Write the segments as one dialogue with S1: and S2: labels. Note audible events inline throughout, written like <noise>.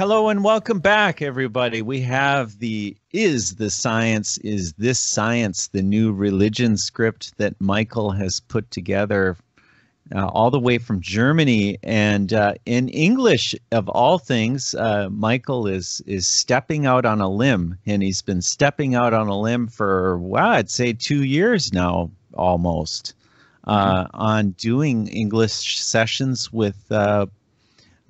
S1: Hello and welcome back, everybody. We have the Is the Science, Is This Science, the new religion script that Michael has put together uh, all the way from Germany. And uh, in English, of all things, uh, Michael is, is stepping out on a limb, and he's been stepping out on a limb for, well, I'd say two years now, almost, uh, mm-hmm. on doing English sessions with uh,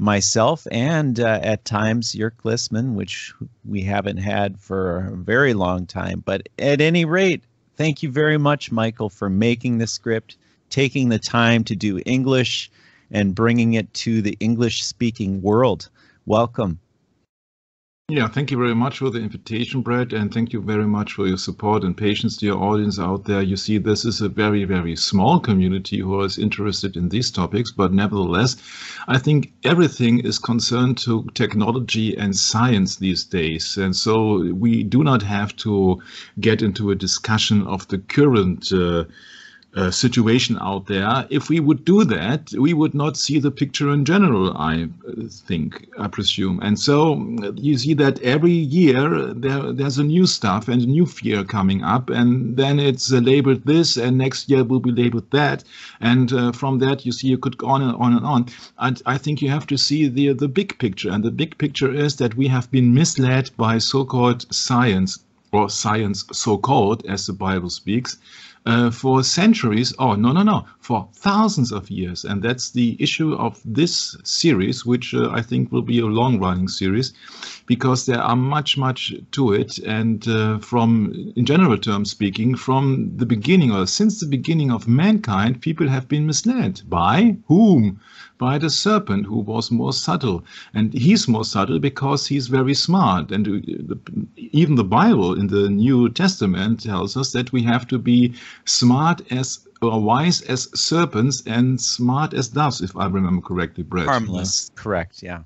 S1: myself and uh, at times Jörg Lissman, which we haven't had for a very long time. But at any rate, thank you very much, Michael, for making the script, taking the time to do English and bringing it to the English speaking world. Welcome.
S2: Yeah, thank you very much for the invitation, Brett, and thank you very much for your support and patience to your audience out there. You see, this is a very, very small community who is interested in these topics, but nevertheless, I think everything is concerned to technology and science these days. And so we do not have to get into a discussion of the current uh, uh, situation out there. If we would do that, we would not see the picture in general, I uh, think, I presume. And so uh, you see that every year there, there's a new stuff and a new fear coming up, and then it's uh, labeled this, and next year will be labeled that. And uh, from that, you see, you could go on and on and on. And I think you have to see the, the big picture. And the big picture is that we have been misled by so called science, or science so called, as the Bible speaks uh, for centuries, oh, no, no, no, for thousands of years. And that's the issue of this series, which uh, I think will be a long running series, because there are much, much to it. And uh, from, in general terms speaking, from the beginning or since the beginning of mankind, people have been misled. By whom? By the serpent who was more subtle. And he's more subtle because he's very smart. And uh, even the Bible in the New Testament tells us that we have to be smart as or wise as serpents and smart as doves, if I remember correctly, Brett.
S1: Harmless, correct, yeah.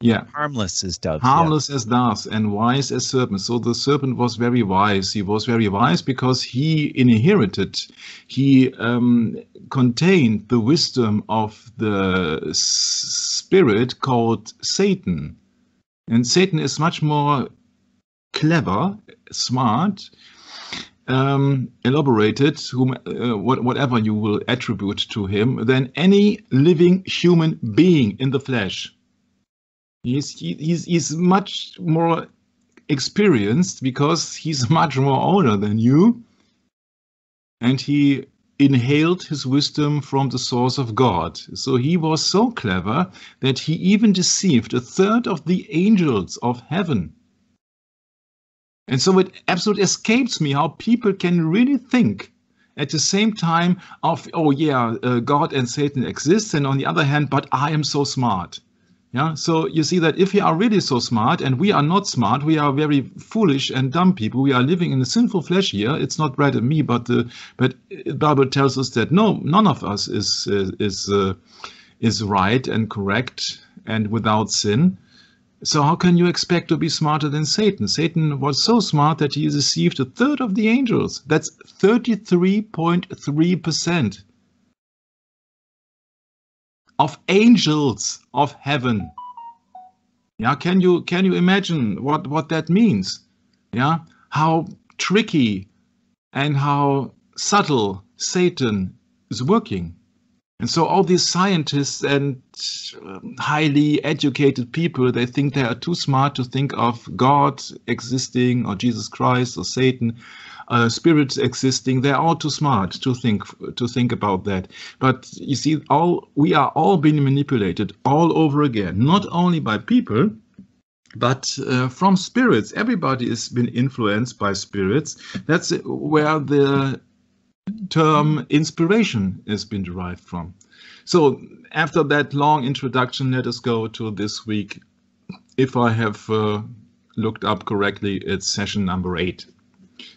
S2: Yeah.
S1: Harmless as doves.
S2: Harmless
S1: yeah.
S2: as doves and wise as serpents. So the serpent was very wise. He was very wise because he inherited, he um, contained the wisdom of the spirit called Satan. And Satan is much more clever, smart, um, elaborated, whom, uh, what, whatever you will attribute to him, than any living human being in the flesh. He's, he, he's, he's much more experienced because he's <laughs> much more older than you. And he inhaled his wisdom from the source of God. So he was so clever that he even deceived a third of the angels of heaven. And so it absolutely escapes me how people can really think at the same time of, oh yeah, uh, God and Satan exist, and on the other hand, but I am so smart. Yeah, so you see that if we are really so smart and we are not smart, we are very foolish and dumb people. We are living in the sinful flesh here. It's not right and me, but the but Bible tells us that no, none of us is is uh, is right and correct and without sin. So how can you expect to be smarter than Satan? Satan was so smart that he deceived a third of the angels. That's 33.3 percent of angels of heaven. Yeah, can you can you imagine what what that means? Yeah, how tricky and how subtle Satan is working. And so all these scientists and um, highly educated people, they think they are too smart to think of God existing or Jesus Christ or Satan uh, spirits existing. They're all too smart to think to think about that. But you see, all we are all being manipulated all over again, not only by people, but uh, from spirits. Everybody has been influenced by spirits. That's where the term inspiration has been derived from. So after that long introduction, let us go to this week. If I have uh, looked up correctly, it's session number eight.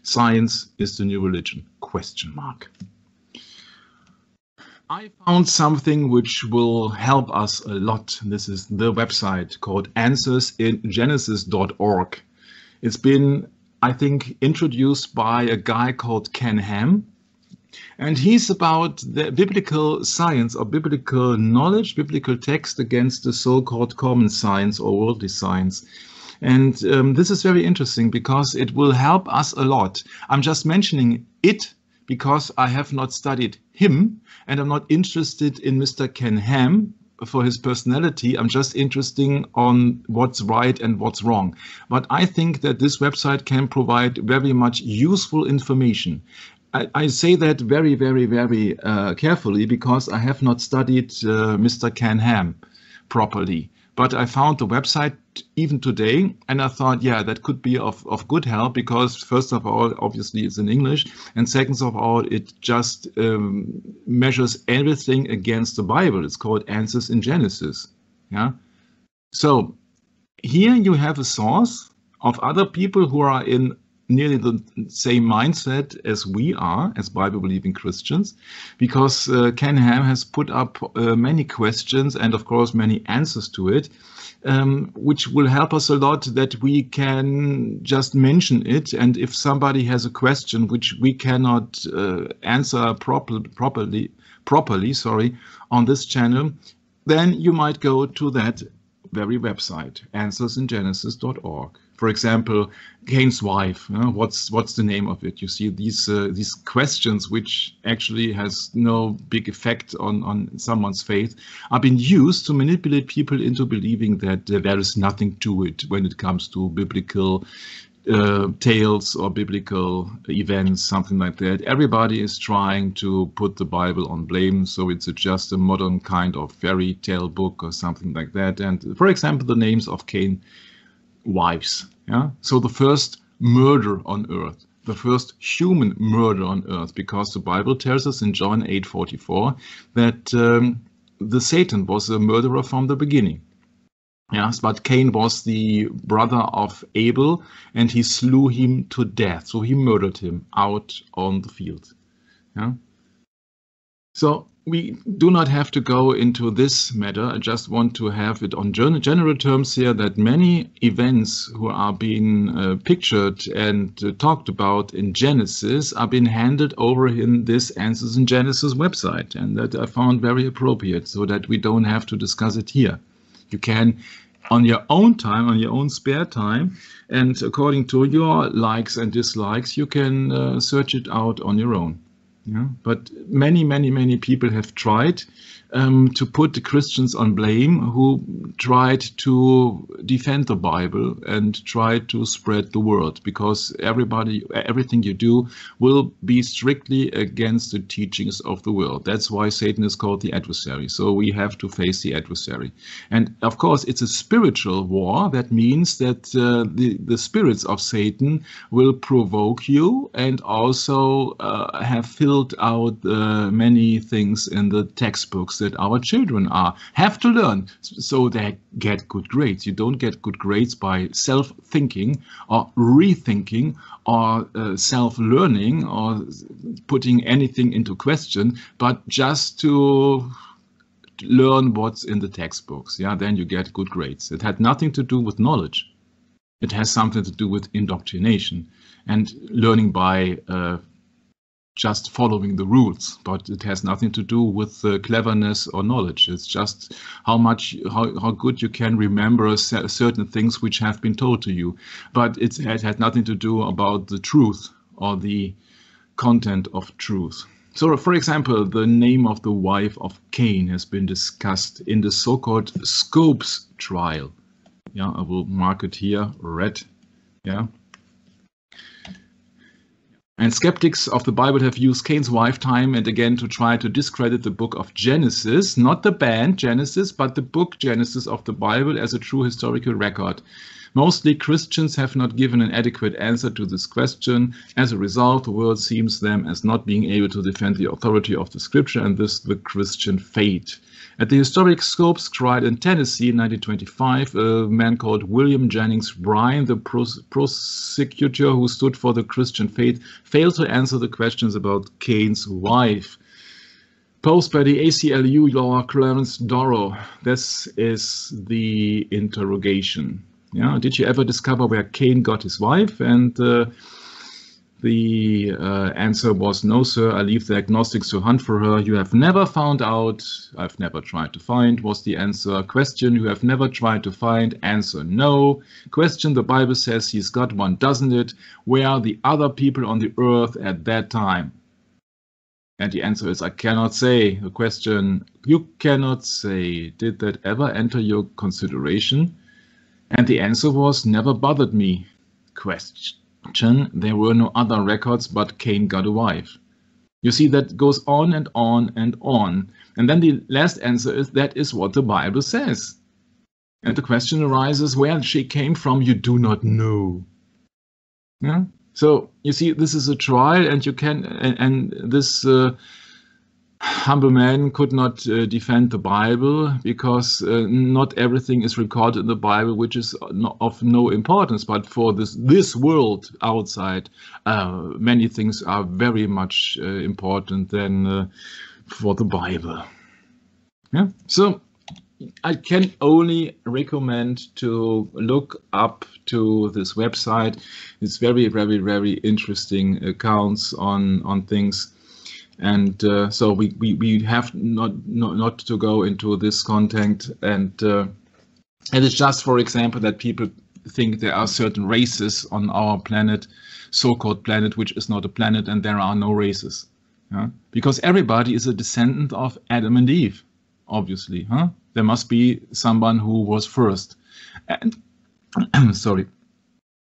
S2: Science is the new religion? Question mark. I found something which will help us a lot. This is the website called answersingenesis.org. It's been, I think, introduced by a guy called Ken Ham. And he's about the biblical science or biblical knowledge, biblical text against the so-called common science or worldly science. And um, this is very interesting because it will help us a lot. I'm just mentioning it because I have not studied him and I'm not interested in Mr. Ken Ham for his personality. I'm just interested on what's right and what's wrong. But I think that this website can provide very much useful information. I, I say that very, very, very uh, carefully because I have not studied uh, Mr. Ken Ham properly. But I found the website even today, and I thought, yeah, that could be of, of good help because, first of all, obviously it's in English, and second of all, it just um, measures everything against the Bible. It's called Answers in Genesis. Yeah. So here you have a source of other people who are in nearly the same mindset as we are as Bible believing Christians, because uh, Ken Ham has put up uh, many questions and, of course, many answers to it, um, which will help us a lot that we can just mention it. And if somebody has a question which we cannot uh, answer proper, properly, properly, sorry, on this channel, then you might go to that very website, answersingenesis.org for example, Cain's wife. Uh, what's what's the name of it? You see these uh, these questions, which actually has no big effect on on someone's faith, are being used to manipulate people into believing that uh, there is nothing to it when it comes to biblical uh, tales or biblical events, something like that. Everybody is trying to put the Bible on blame, so it's a, just a modern kind of fairy tale book or something like that. And for example, the names of Cain wives. Yeah? So the first murder on earth, the first human murder on earth, because the Bible tells us in John 8:44 that um, the Satan was a murderer from the beginning. Yes, but Cain was the brother of Abel and he slew him to death. So he murdered him out on the field. Yeah. So we do not have to go into this matter. I just want to have it on general terms here that many events who are being uh, pictured and uh, talked about in Genesis are being handled over in this Answers in Genesis website. And that I found very appropriate so that we don't have to discuss it here. You can on your own time, on your own spare time, and according to your likes and dislikes, you can uh, search it out on your own. Yeah, but many, many, many people have tried um, to put the Christians on blame who tried to defend the Bible and tried to spread the word because everybody, everything you do will be strictly against the teachings of the world. That's why Satan is called the adversary. So we have to face the adversary. And of course, it's a spiritual war. That means that uh, the, the spirits of Satan will provoke you and also uh, have filled out uh, many things in the textbooks that our children are have to learn so they get good grades. You don't get good grades by self-thinking or rethinking or uh, self-learning or putting anything into question, but just to learn what's in the textbooks. Yeah, then you get good grades. It had nothing to do with knowledge. It has something to do with indoctrination and learning by uh, just following the rules, but it has nothing to do with uh, cleverness or knowledge. It's just how much, how, how good you can remember certain things which have been told to you. But it, it had nothing to do about the truth or the content of truth. So, for example, the name of the wife of Cain has been discussed in the so-called Scopes trial. Yeah, I will mark it here, red. Yeah, and skeptics of the Bible have used Cain's wife time and again to try to discredit the book of Genesis, not the band Genesis, but the book Genesis of the Bible as a true historical record. Mostly Christians have not given an adequate answer to this question. As a result, the world sees them as not being able to defend the authority of the scripture and thus the Christian faith. At the historic Scopes trial in Tennessee in 1925, a man called William Jennings Bryan, the pros prosecutor who stood for the Christian faith, failed to answer the questions about Cain's wife. Posed by the ACLU lawyer Clarence Darrow, this is the interrogation. Yeah, did you ever discover where Cain got his wife? And uh, The uh, answer was no, sir. I leave the agnostics to hunt for her. You have never found out. I've never tried to find was the answer. Question you have never tried to find. Answer no. Question the Bible says he's got one, doesn't it? Where are the other people on the earth at that time? And the answer is I cannot say. The question you cannot say. Did that ever enter your consideration? And the answer was never bothered me. Question there were no other records, but Cain got a wife. You see, that goes on and on and on. And then the last answer is that is what the Bible says. And the question arises where she came from, you do not know. Yeah? So you see, this is a trial, and you can, and, and this uh, humble man could not uh, defend the Bible because uh, not everything is recorded in the Bible, which is of no importance. But for this this world outside, uh, many things are very much uh, important than uh, for the Bible. Yeah. So I can only recommend to look up to this website. It's very, very, very interesting accounts on on things and uh, so we, we, we have not, not not to go into this content. And uh, and it's just for example that people think there are certain races on our planet so-called planet which is not a planet and there are no races yeah? because everybody is a descendant of Adam and Eve obviously huh? There must be someone who was first. And <clears throat> sorry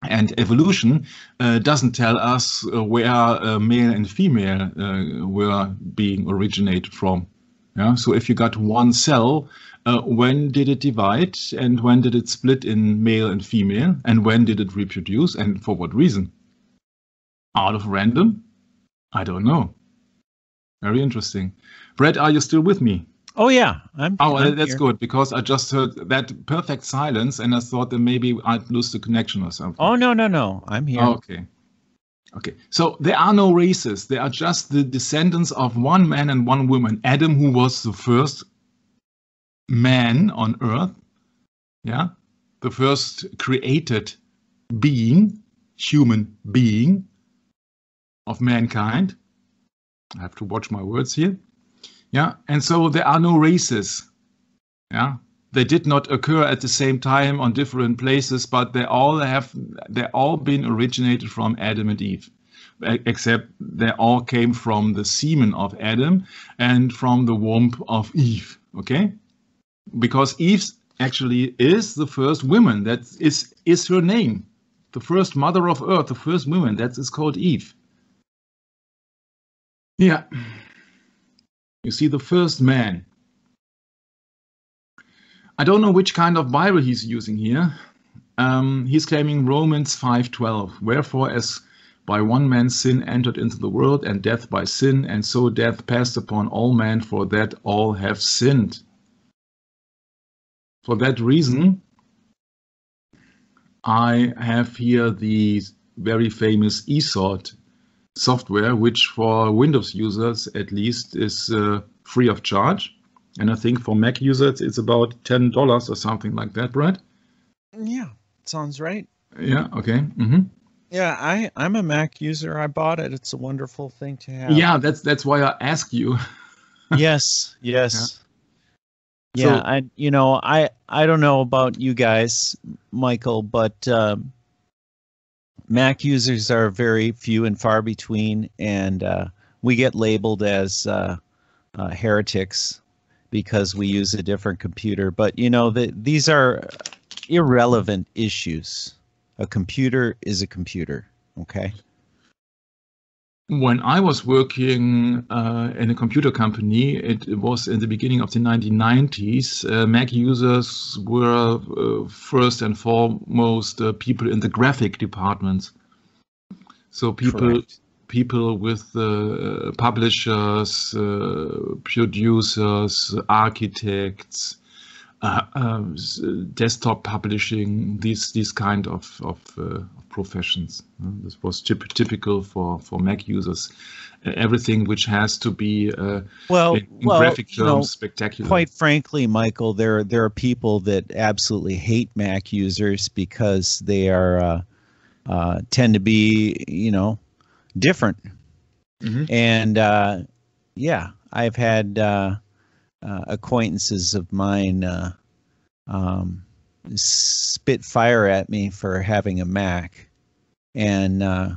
S2: and evolution uh, doesn't tell us uh, where uh, male and female uh, were being originated from. Yeah? So if you got one cell, uh, when did it divide and when did it split in male and female and when did it reproduce and for what reason? Out of random? I don't know. Very interesting. Brett, are you still with me?
S1: Oh yeah,
S2: I'm. Oh, I'm that's here. good because I just heard that perfect silence, and I thought that maybe I'd lose the connection or something.
S1: Oh no, no, no, I'm here.
S2: Oh, okay, okay. So there are no races. They are just the descendants of one man and one woman. Adam, who was the first man on Earth, yeah, the first created being, human being of mankind. I have to watch my words here. Yeah, and so there are no races. Yeah, they did not occur at the same time on different places, but they all have they all been originated from Adam and Eve, except they all came from the semen of Adam and from the womb of Eve. Okay, because Eve actually is the first woman. That is is her name, the first mother of earth, the first woman. That is called Eve. Yeah. You see the first man. I don't know which kind of Bible he's using here. Um, he's claiming Romans 5:12. Wherefore, as by one man sin entered into the world, and death by sin, and so death passed upon all men, for that all have sinned. For that reason, I have here the very famous e-Sword software, which for Windows users at least is uh, free of charge. And I think for Mac users, it's about $10 or something like that, Brad?
S1: Yeah, sounds right.
S2: Yeah, okay. Mm-hmm.
S1: Yeah, I, I'm a Mac user. I bought it. It's a wonderful thing to have.
S2: Yeah, that's that's why I ask you. <laughs>
S1: yes, yes. Yeah, yeah so, I you know, I I don't know about you guys, Michael, but um, Mac users are very few and far between, and uh, we get labeled as uh, uh, heretics because we use a different computer. But you know, the, these are irrelevant issues. A computer is a computer. Okay.
S2: When I was working uh, in a computer company, it was in the beginning of the 1990s. Uh, Mac users were uh, first and foremost uh, people in the graphic departments. So people Correct. people with uh, publishers, uh, producers, architects, desktop publishing, these these kind of of, professions. Uh, this was typ- typical for for Mac users. Uh, everything which has to be
S1: well,
S2: in,
S1: in well,
S2: graphic terms you know, spectacular.
S1: Quite frankly, Michael, there there are people that absolutely hate Mac users because they are tend to be, you know, different. Mm-hmm. And uh, yeah, I've had uh, uh, acquaintances of mine uh, um, spit fire at me for having a Mac, and uh,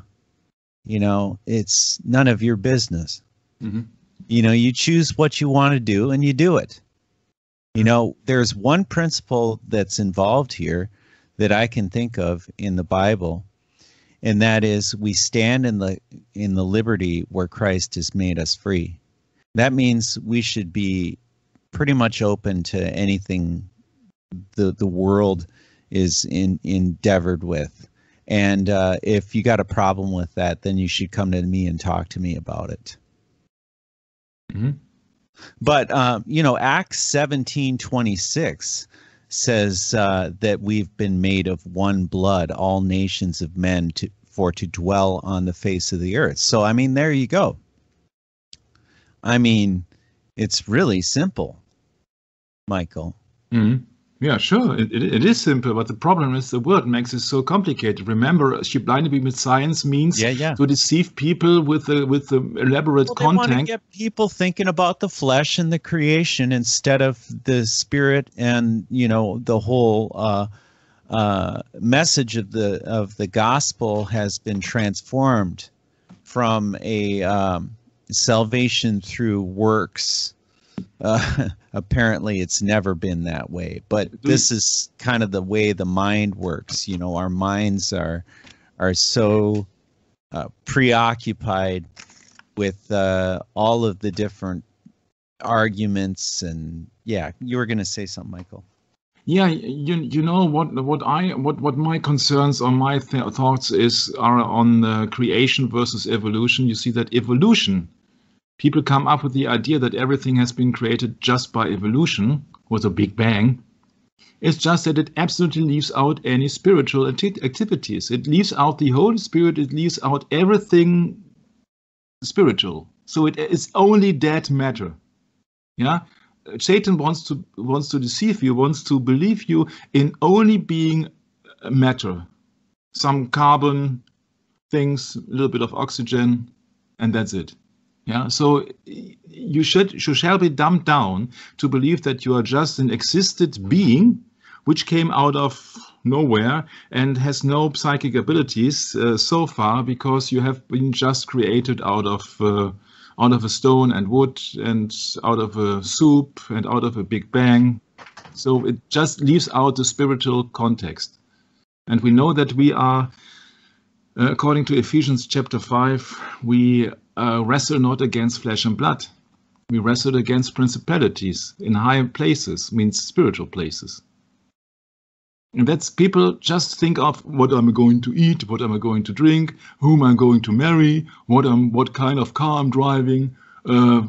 S1: you know it's none of your business. Mm-hmm. You know, you choose what you want to do and you do it. You know, there's one principle that's involved here that I can think of in the Bible, and that is we stand in the in the liberty where Christ has made us free. That means we should be pretty much open to anything the the world is in endeavored with. And uh, if you got a problem with that, then you should come to me and talk to me about it. Mm-hmm. But um, you know, Acts seventeen twenty six says uh, that we've been made of one blood, all nations of men, to, for to dwell on the face of the earth. So I mean, there you go. I mean, it's really simple, Michael.
S2: Mm-hmm. Yeah, sure. It, it, it is simple, but the problem is the word makes it so complicated. Remember, she blinded me with science means
S1: yeah, yeah.
S2: to deceive people with the with the elaborate
S1: well,
S2: content.
S1: They want to get people thinking about the flesh and the creation instead of the spirit and you know the whole uh, uh, message of the of the gospel has been transformed from a um, salvation through works uh, <laughs> apparently, it's never been that way. But this is kind of the way the mind works. You know, our minds are are so uh, preoccupied with uh, all of the different arguments and yeah you were going to say something michael
S2: yeah you you know what what i what what my concerns or my th- thoughts is are on uh, creation versus evolution you see that evolution people come up with the idea that everything has been created just by evolution with a big bang. It's just that it absolutely leaves out any spiritual activities. It leaves out the Holy Spirit, it leaves out everything spiritual. So it is only dead matter. Yeah? Satan wants to wants to deceive you, wants to believe you in only being matter. Some carbon things, a little bit of oxygen, and that's it. Yeah, so you should you shall be dumbed down to believe that you are just an existed being which came out of nowhere and has no psychic abilities uh, so far because you have been just created out of uh, out of a stone and wood and out of a soup and out of a big bang. So it just leaves out the spiritual context. And we know that we are, according to Ephesians chapter 5, we uh, wrestle not against flesh and blood. We wrestle against principalities in high places, means spiritual places. And that's people just think of what I'm going to eat, what am I going to drink, whom I'm going to marry, what I'm, what kind of car I'm driving, uh,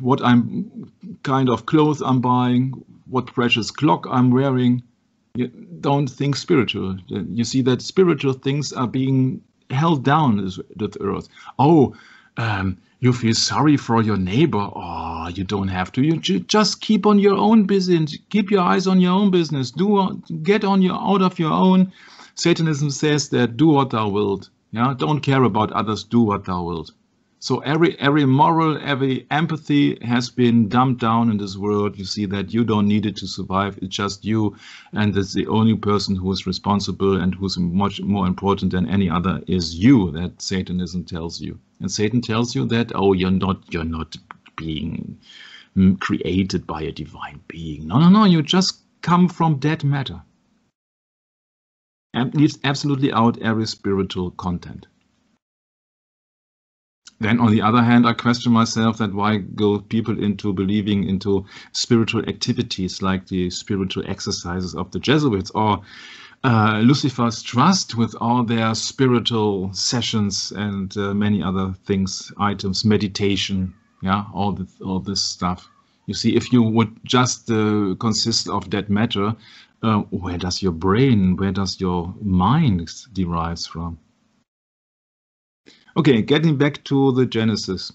S2: what I'm kind of clothes I'm buying, what precious clock I'm wearing. You don't think spiritual. You see that spiritual things are being held down earth. Oh, um, you feel sorry for your neighbor. Oh, you don't have to. You just keep on your own business. Keep your eyes on your own business. Do get on your out of your own. Satanism says that do what thou wilt. Yeah, don't care about others. Do what thou wilt. So every every moral, every empathy has been dumped down in this world. You see that you don't need it to survive. It's just you, and the only person who is responsible and who's much more important than any other is you. That Satanism tells you, and Satan tells you that oh, you're not you're not being mm, created by a divine being. No, no, no. You just come from dead matter. And leaves absolutely out every spiritual content. Then on the other hand, I question myself that why go people into believing into spiritual activities like the spiritual exercises of the Jesuits or uh, Lucifer's Trust with all their spiritual sessions and uh, many other things, items, meditation, yeah, all this, all this stuff. You see, if you would just uh, consist of that matter, uh, where does your brain, where does your mind derives from? Okay, getting back to the Genesis.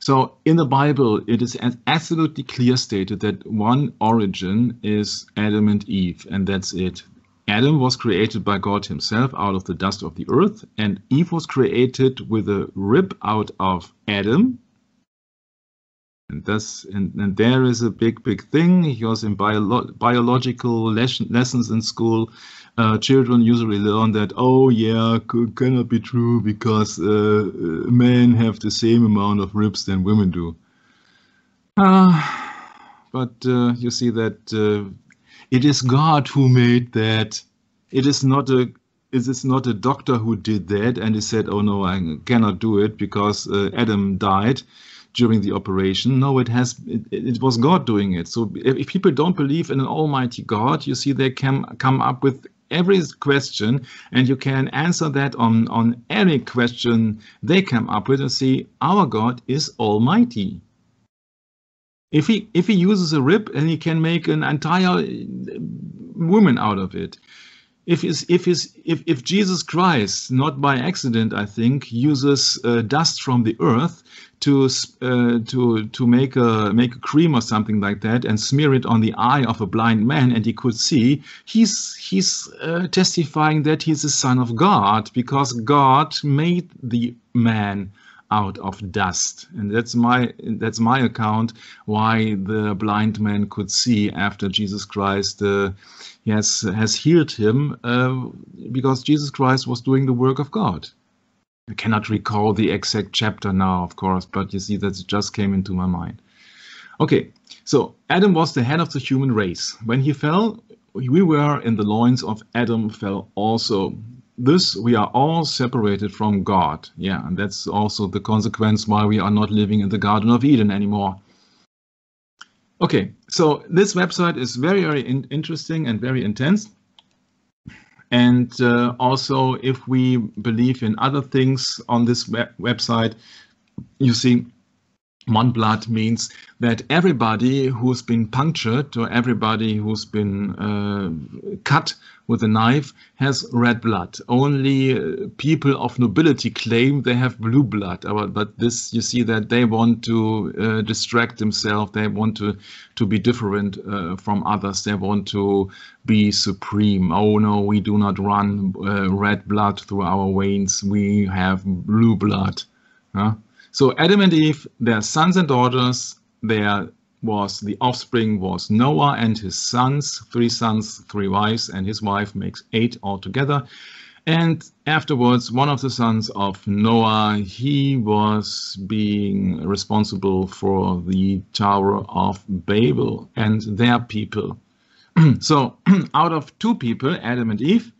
S2: So in the Bible, it is absolutely clear stated that one origin is Adam and Eve, and that's it. Adam was created by God Himself out of the dust of the earth, and Eve was created with a rib out of Adam. And thus, and, and there is a big, big thing. Because in bio biological les lessons in school, uh, children usually learn that, oh yeah, cannot be true because uh, men have the same amount of ribs than women do. Uh, but uh, you see that uh, it is God who made that. It is not a it is not a doctor who did that and he said, oh no, I cannot do it because uh, Adam died during the operation. No, it has it, it, was God doing it. So if people don't believe in an almighty God, you see they can come up with every question and you can answer that on, on any question they come up with and say, our God is almighty. If he if he uses a rib and he can make an entire woman out of it. If if if if Jesus Christ, not by accident, I think, uses uh, dust from the earth to uh, to to make a make a cream or something like that and smear it on the eye of a blind man and he could see, he's he's uh, testifying that he's the son of God because God made the man out of dust. And that's my that's my account why the blind man could see after Jesus Christ uh, has has healed him uh, because Jesus Christ was doing the work of God. I cannot recall the exact chapter now, of course, but you see that just came into my mind. Okay, so Adam was the head of the human race. When he fell, we were in the loins of Adam fell also this we are all separated from God. Yeah, and that's also the consequence why we are not living in the Garden of Eden anymore. Okay, so this website is very, very in interesting and very intense. And uh, also, if we believe in other things on this web website, you see one blood means that everybody who's been punctured or everybody who's been uh, cut with a knife has red blood. Only uh, people of nobility claim they have blue blood. Uh, but this, you see that they want to uh, distract themselves. They want to, to be different uh, from others. They want to be supreme. Oh no, we do not run uh, red blood through our veins. We have blue blood. Huh? So Adam and Eve, their sons and daughters, there was the offspring was Noah and his sons, three sons, three wives, and his wife makes eight altogether. And afterwards, one of the sons of Noah, he was being responsible for the Tower of Babel and their people. <clears throat> so <clears throat> out of two people, Adam and Eve,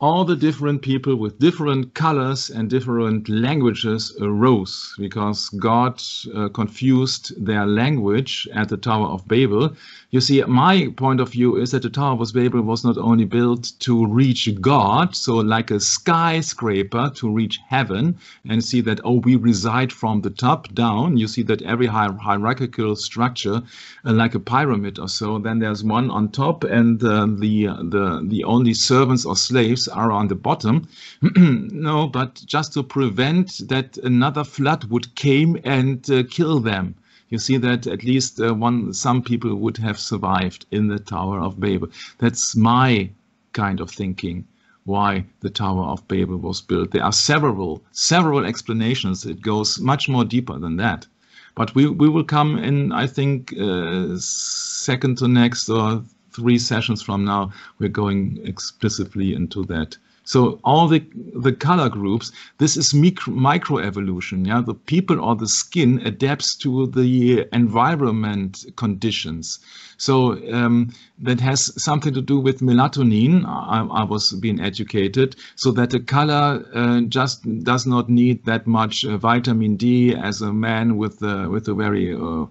S2: all the different people with different colors and different languages arose because God uh, confused their language at the Tower of Babel. You see, my point of view is that the Tower of Babel was not only built to reach God, so like a skyscraper to reach heaven and see that, oh, we reside from the top down. You see that every hier hierarchical structure, uh, like a pyramid or so, then there's one on top and uh, the, the, the only servants or slaves are on the bottom. <clears throat> no, but just to prevent that another flood would came and uh, kill them. You see that at least uh, one some people would have survived in the Tower of Babel. That's my kind of thinking why the Tower of Babel was built. There are several several explanations. It goes much more deeper than that. But we, we will come in, I think, uh, second to next or three sessions from now, we're going explicitly into that. So all the the color groups, this is micro, microevolution. Yeah, the people or the skin adapts to the environment conditions. So um, that has something to do with melatonin. I, I, was being educated so that the color uh, just does not need that much uh, vitamin D as a man with uh, with a very uh,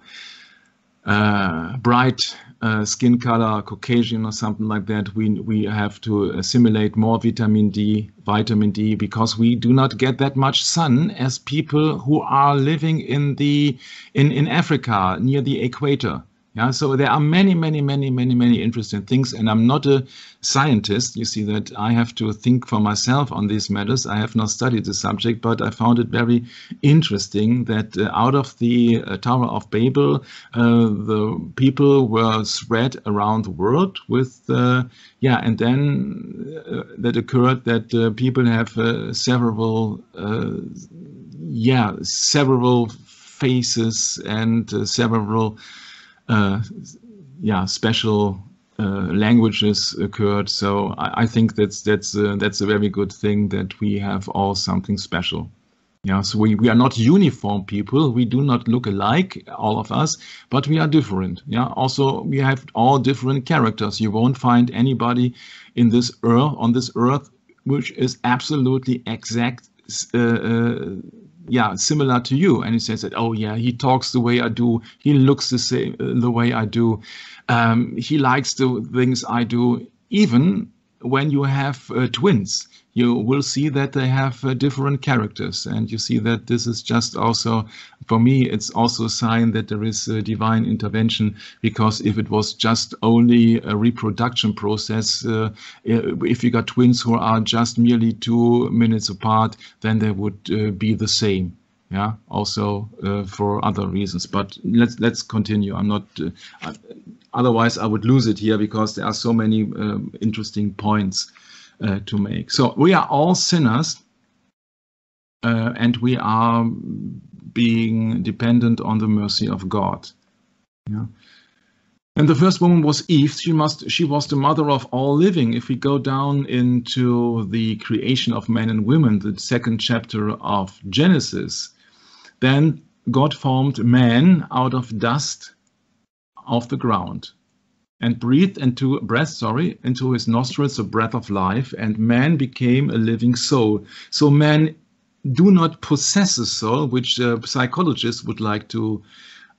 S2: uh, bright uh, skin color, Caucasian or something like that, we we have to assimilate more vitamin D, vitamin D, because we do not get that much sun as people who are living in the in in Africa near the equator. Yeah, so there are many, many, many, many, many interesting things, and I'm not a scientist. You see that I have to think for myself on these matters. I have not studied the subject, but I found it very interesting that uh, out of the uh, Tower of Babel, uh, the people were spread around the world with, uh, yeah, and then uh, that occurred that uh, people have several, yeah, several faces and several yeah special uh, languages occurred. So I, I, think that's that's uh, that's a very good thing that we have all something special. Yeah, so we, we are not uniform people. We do not look alike, all of us, but we are different. Yeah, also we have all different characters. You won't find anybody in this earth on this earth which is absolutely exact uh, uh, yeah, similar to you. And he says that, oh yeah, he talks the way I do. He looks the same uh, the way I do. Um, he likes the things I do. Even when you have uh, twins, you will see that they have uh, different characters. And you see that this is just also, for me, it's also a sign that there is a divine intervention. Because if it was just only a reproduction process, uh, if you got twins who are just merely two minutes apart, then they would uh, be the same yeah also uh, for other reasons but let's let's continue i'm not uh, otherwise i would lose it here because there are so many uh, interesting points uh, to make. So we are all sinners uh, and we are being dependent on the mercy of God. Yeah. And the first woman was Eve. She must she was the mother of all living. If we go down into the creation of men and women, the second chapter of Genesis, then God formed man out of dust of the ground and breathed into breath, sorry, into his nostrils the breath of life, and man became a living soul. So man do not possess a soul, which uh, psychologists would like to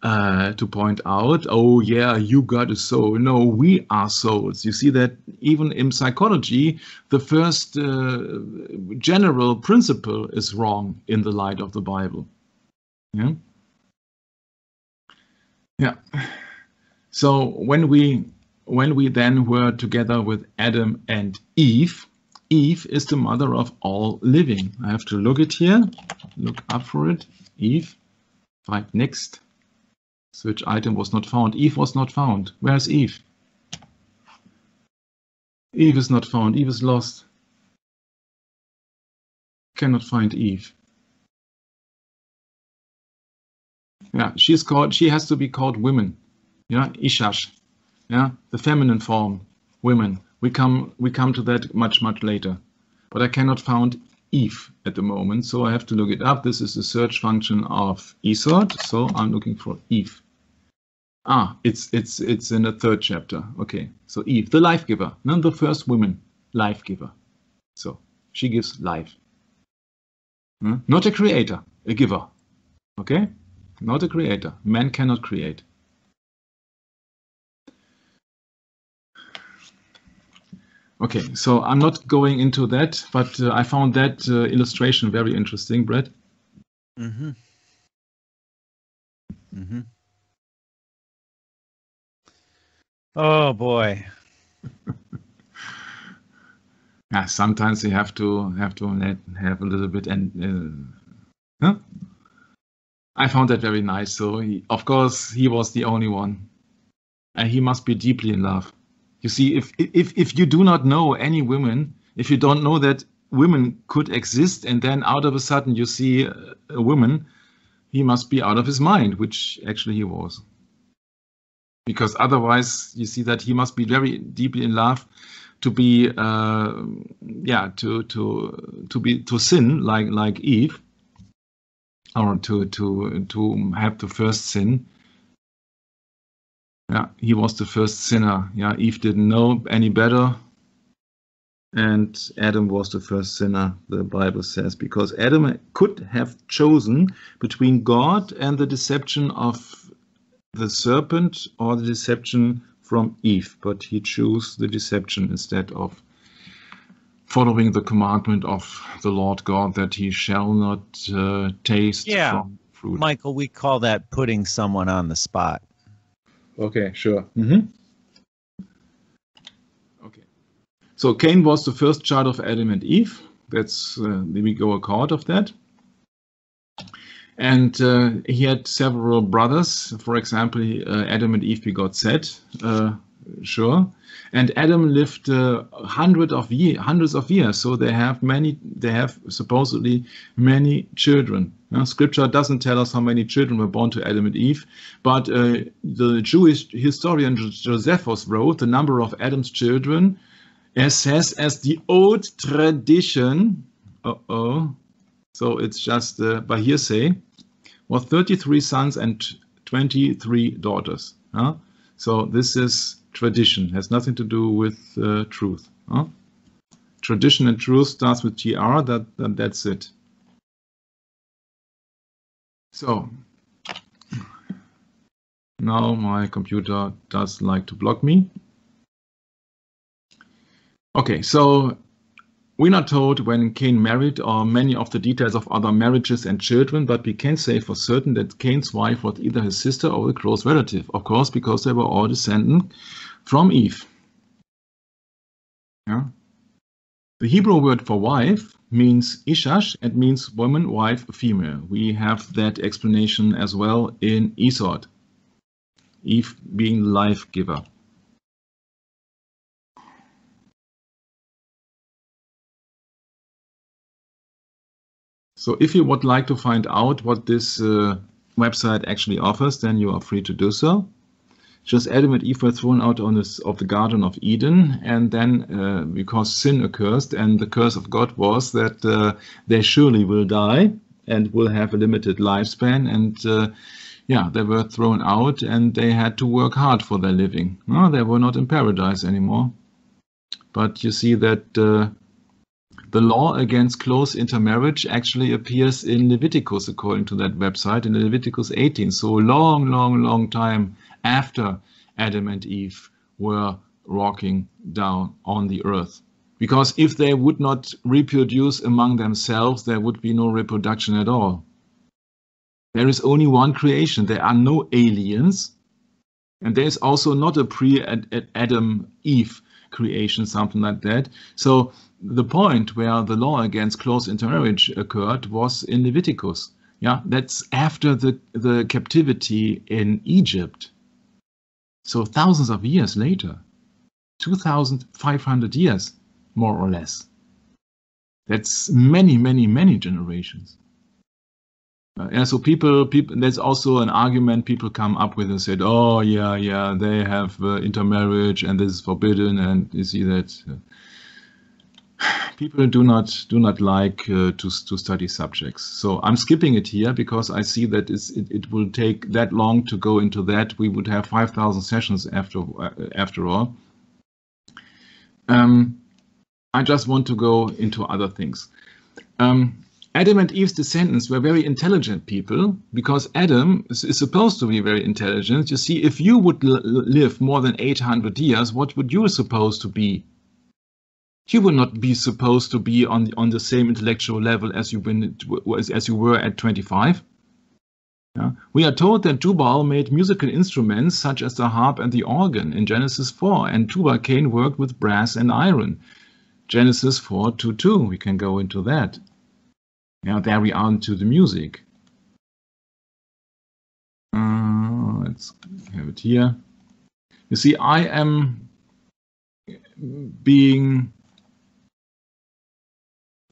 S2: uh, to point out. Oh yeah, you got a soul. No, we are souls. You see that even in psychology, the first uh, general principle is wrong in the light of the Bible. Yeah. Yeah. So when we when we then were together with Adam and Eve, Eve is the mother of all living. I have to look it here, look up for it. Eve, find next. Search item was not found. Eve was not found. Where's Eve? Eve is not found. Eve is lost. Cannot find Eve. Yeah, she's called. She has to be called women yeah, Ishash, yeah, the feminine form, women. We come we come to that much much later, but I cannot find Eve at the moment, so I have to look it up. This is the search function of e-Sword, so I'm looking for Eve. Ah, it's it's it's in the third chapter. Okay, so Eve, the life giver, not the first woman, life giver. So she gives life. Hmm? Not a creator, a giver. Okay, not a creator. Man cannot create. Okay, so I'm not going into that, but uh, I found that uh, illustration very interesting, Brett. Mm-hmm.
S1: Mm-hmm. Oh boy. <laughs>
S2: yeah, sometimes you have to have to have a little bit and. Uh, huh? I found that very nice. So, he, of course, he was the only one, and he must be deeply in love. You see, if if if you do not know any women, if you don't know that women could exist, and then out of a sudden you see a, a woman, he must be out of his mind, which actually he was. Because otherwise, you see that he must be very deeply in love to be, uh, yeah, to to to be to sin like like Eve, or to to to have the first sin yeah, he was the first sinner. Yeah, Eve didn't know any better. And Adam was the first sinner, the Bible says, because Adam could have chosen between God and the deception of the serpent or the deception from Eve, but he chose the deception instead of following the commandment of the Lord God that he shall not uh, taste
S1: yeah. from fruit. Michael, we call that putting someone on the spot.
S2: Okay, sure. Mm-hmm. Okay. So Cain was the first child of Adam and Eve. That's uh, we go account of that. And uh, he had several brothers. For example, uh, Adam and Eve begot Seth. Uh, sure. And Adam lived uh, hundred of year, hundreds of years, so they have many. They have supposedly many children. Scripture doesn't tell us how many children were born to Adam and Eve, but uh, the Jewish historian Josephus wrote the number of Adam's children as says as the old tradition. Uh oh, so it's just uh, by hearsay. Was 33 sons and 23 daughters. Huh? So this is tradition, has nothing to do with uh, truth. Huh? Tradition and truth starts with GR, that, that, that's it. So, now my computer does like to block me. Okay, so we're not told when Cain married or many of the details of other marriages and children, but we can say for certain that Cain's wife was either his sister or a close relative, of course, because they were all descendant from Eve. Yeah. The Hebrew word for wife means ishash and means woman, wife, female. We have that explanation as well in e-Sword. Eve being life giver. So if you would like to find out what this uh, website actually offers, then you are free to do so. Just Adam and Eve were thrown out this, of the Garden of Eden, and then uh, because sin occurred, and the curse of God was that uh, they surely will die and will have a limited lifespan, and uh, yeah, they were thrown out, and they had to work hard for their living. No, they were not in paradise anymore. But you see that uh, the law against close intermarriage actually appears in Leviticus, according to that website, in Leviticus 18. So a long, long, long time after Adam and Eve were walking down on the earth. Because if they would not reproduce among themselves, there would be no reproduction at all. There is only one creation. There are no aliens. And there is also not a pre-Adam Eve creation, something like that. So the point where the law against close intermarriage occurred was in Leviticus. Yeah, that's after the, the captivity in Egypt. So thousands of years later, 2,500 years, more or less. That's many, many, many generations. Uh, yeah, so people, people, there's also an argument people come up with and said, oh yeah, yeah, they have uh, intermarriage and this is forbidden, and you see that. Uh, people do not do not like uh, to to study subjects. So I'm skipping it here because I see that it, it will take that long to go into that. We would have 5,000 sessions after uh, after all. Um, I just want to go into other things. Um, Adam and Eve's descendants were very intelligent people because Adam is, is supposed to be very intelligent. You see, if you would live more than 800 years, what would you suppose to be you will not be supposed to be on the, on the same intellectual level as you been as, you were at 25. Yeah. We are told that Jubal made musical instruments such as the harp and the organ in Genesis 4, and Tubal Cain worked with brass and iron. Genesis 4 2 2, we can go into that. Now there we are into the music. Uh, let's have it here. You see, I am being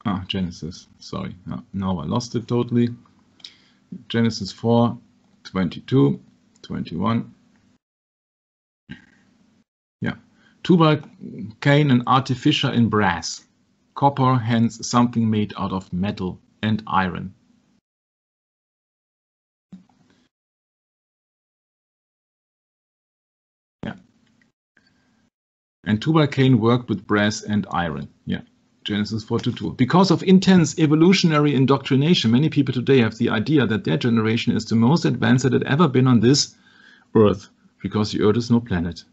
S2: ah, Genesis, sorry, no, now I lost it totally. Genesis 4, 22, 21. Yeah, Tubal Cain an artificer in brass, copper, hence something made out of metal and iron. Yeah. And Tubal Cain worked with brass and iron. Yeah. Genesis 4:2. Because of intense evolutionary indoctrination, many people today have the idea that their generation is the most advanced that had ever been on this Earth, because the Earth is no planet.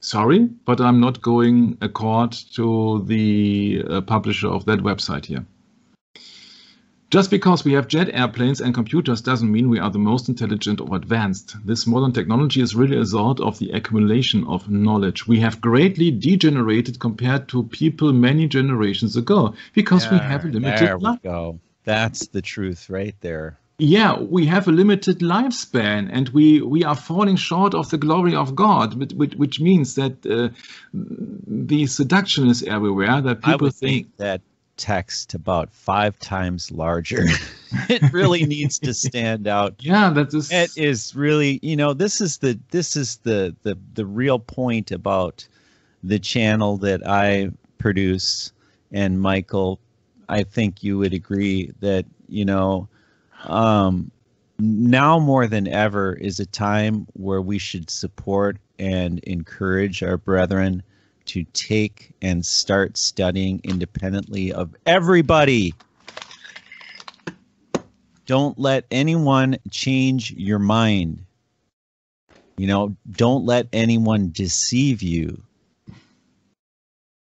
S2: Sorry, but I'm not going accord to the uh, publisher of that website here. Just because we have jet airplanes and computers doesn't mean we are the most intelligent or advanced. This modern technology is really a result of the accumulation of knowledge. We have greatly degenerated compared to people many generations ago because we have a limited
S1: there
S2: life.
S1: we go. That's the truth right there.
S2: Yeah, we have a limited lifespan and we, we are falling short of the glory of God, which, which, means that uh, the seduction is everywhere, that people
S1: think that text about five times larger. <laughs> it really <laughs> needs to stand out.
S2: Yeah, that is.
S1: It is really, you know, this is the this is the the the real point about the channel that I produce and Michael, I think you would agree that, you know, um now more than ever is a time where we should support and encourage our brethren to take and start studying independently of everybody. Don't let anyone change your mind. You know, don't let anyone deceive you.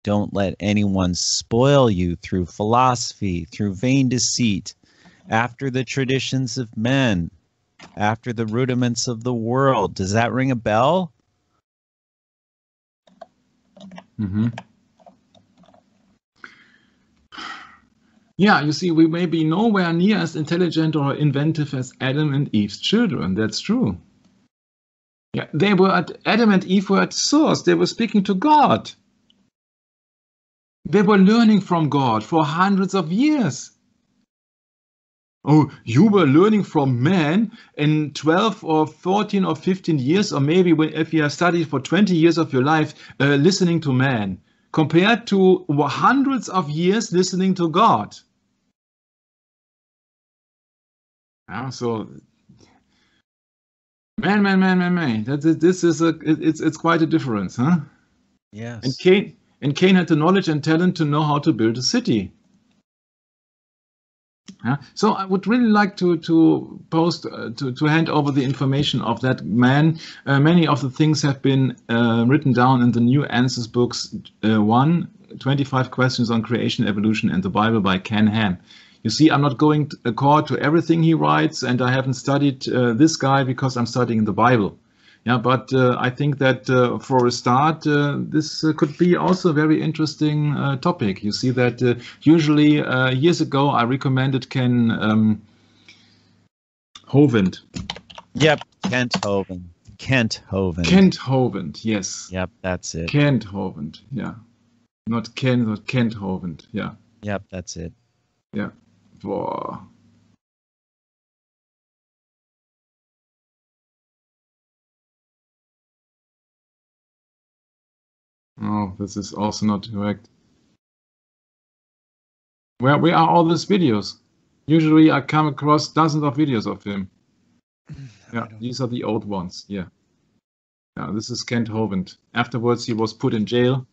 S1: Don't let anyone spoil you through philosophy, through vain deceit, after the traditions of men, after the rudiments of the world. Does that ring a bell?
S2: Mhm. Yeah, you see, we may be nowhere near as intelligent or inventive as Adam and Eve's children. That's true. Yeah, they were at Adam and Eve were at source. They were speaking to God. They were learning from God for hundreds of years. Oh, you were learning from man in 12 or 14 or 15 years, or maybe when, if you have studied for 20 years of your life, uh, listening to man, compared to hundreds of years listening to God. Yeah, so man, man, man, man, man. That, this is a it- it's it's quite a difference, huh?
S1: Yes.
S2: And Cain and Cain had the knowledge and talent to know how to build a city. Yeah. So I would really like to to post uh, to to hand over the information of that man. Uh, many of the things have been uh, written down in the New Answers books. Uh, one, 25 questions on creation, evolution, and the Bible by Ken Ham. You see, I'm not going to accord to everything he writes, and I haven't studied uh, this guy because I'm studying the Bible. Yeah, but uh, I think that uh, for a start, uh, this uh, could be also a very interesting uh, topic. You see that uh, usually uh, years ago I recommended Ken um, Hovind.
S1: Yep. Kent Hovind. Kent Hovind.
S2: Kent Hovind, yes.
S1: Yep, that's it.
S2: Kent Hovind, yeah. Not Ken, but Kent Hovind, yeah.
S1: Yep, that's it.
S2: Yeah. Boah. Oh, this is also not correct. Where where are all these videos? Usually I come across dozens of videos of him. Yeah, these are the old ones. Yeah. Yeah, this is Kent Hovind. Afterwards, he was put in jail.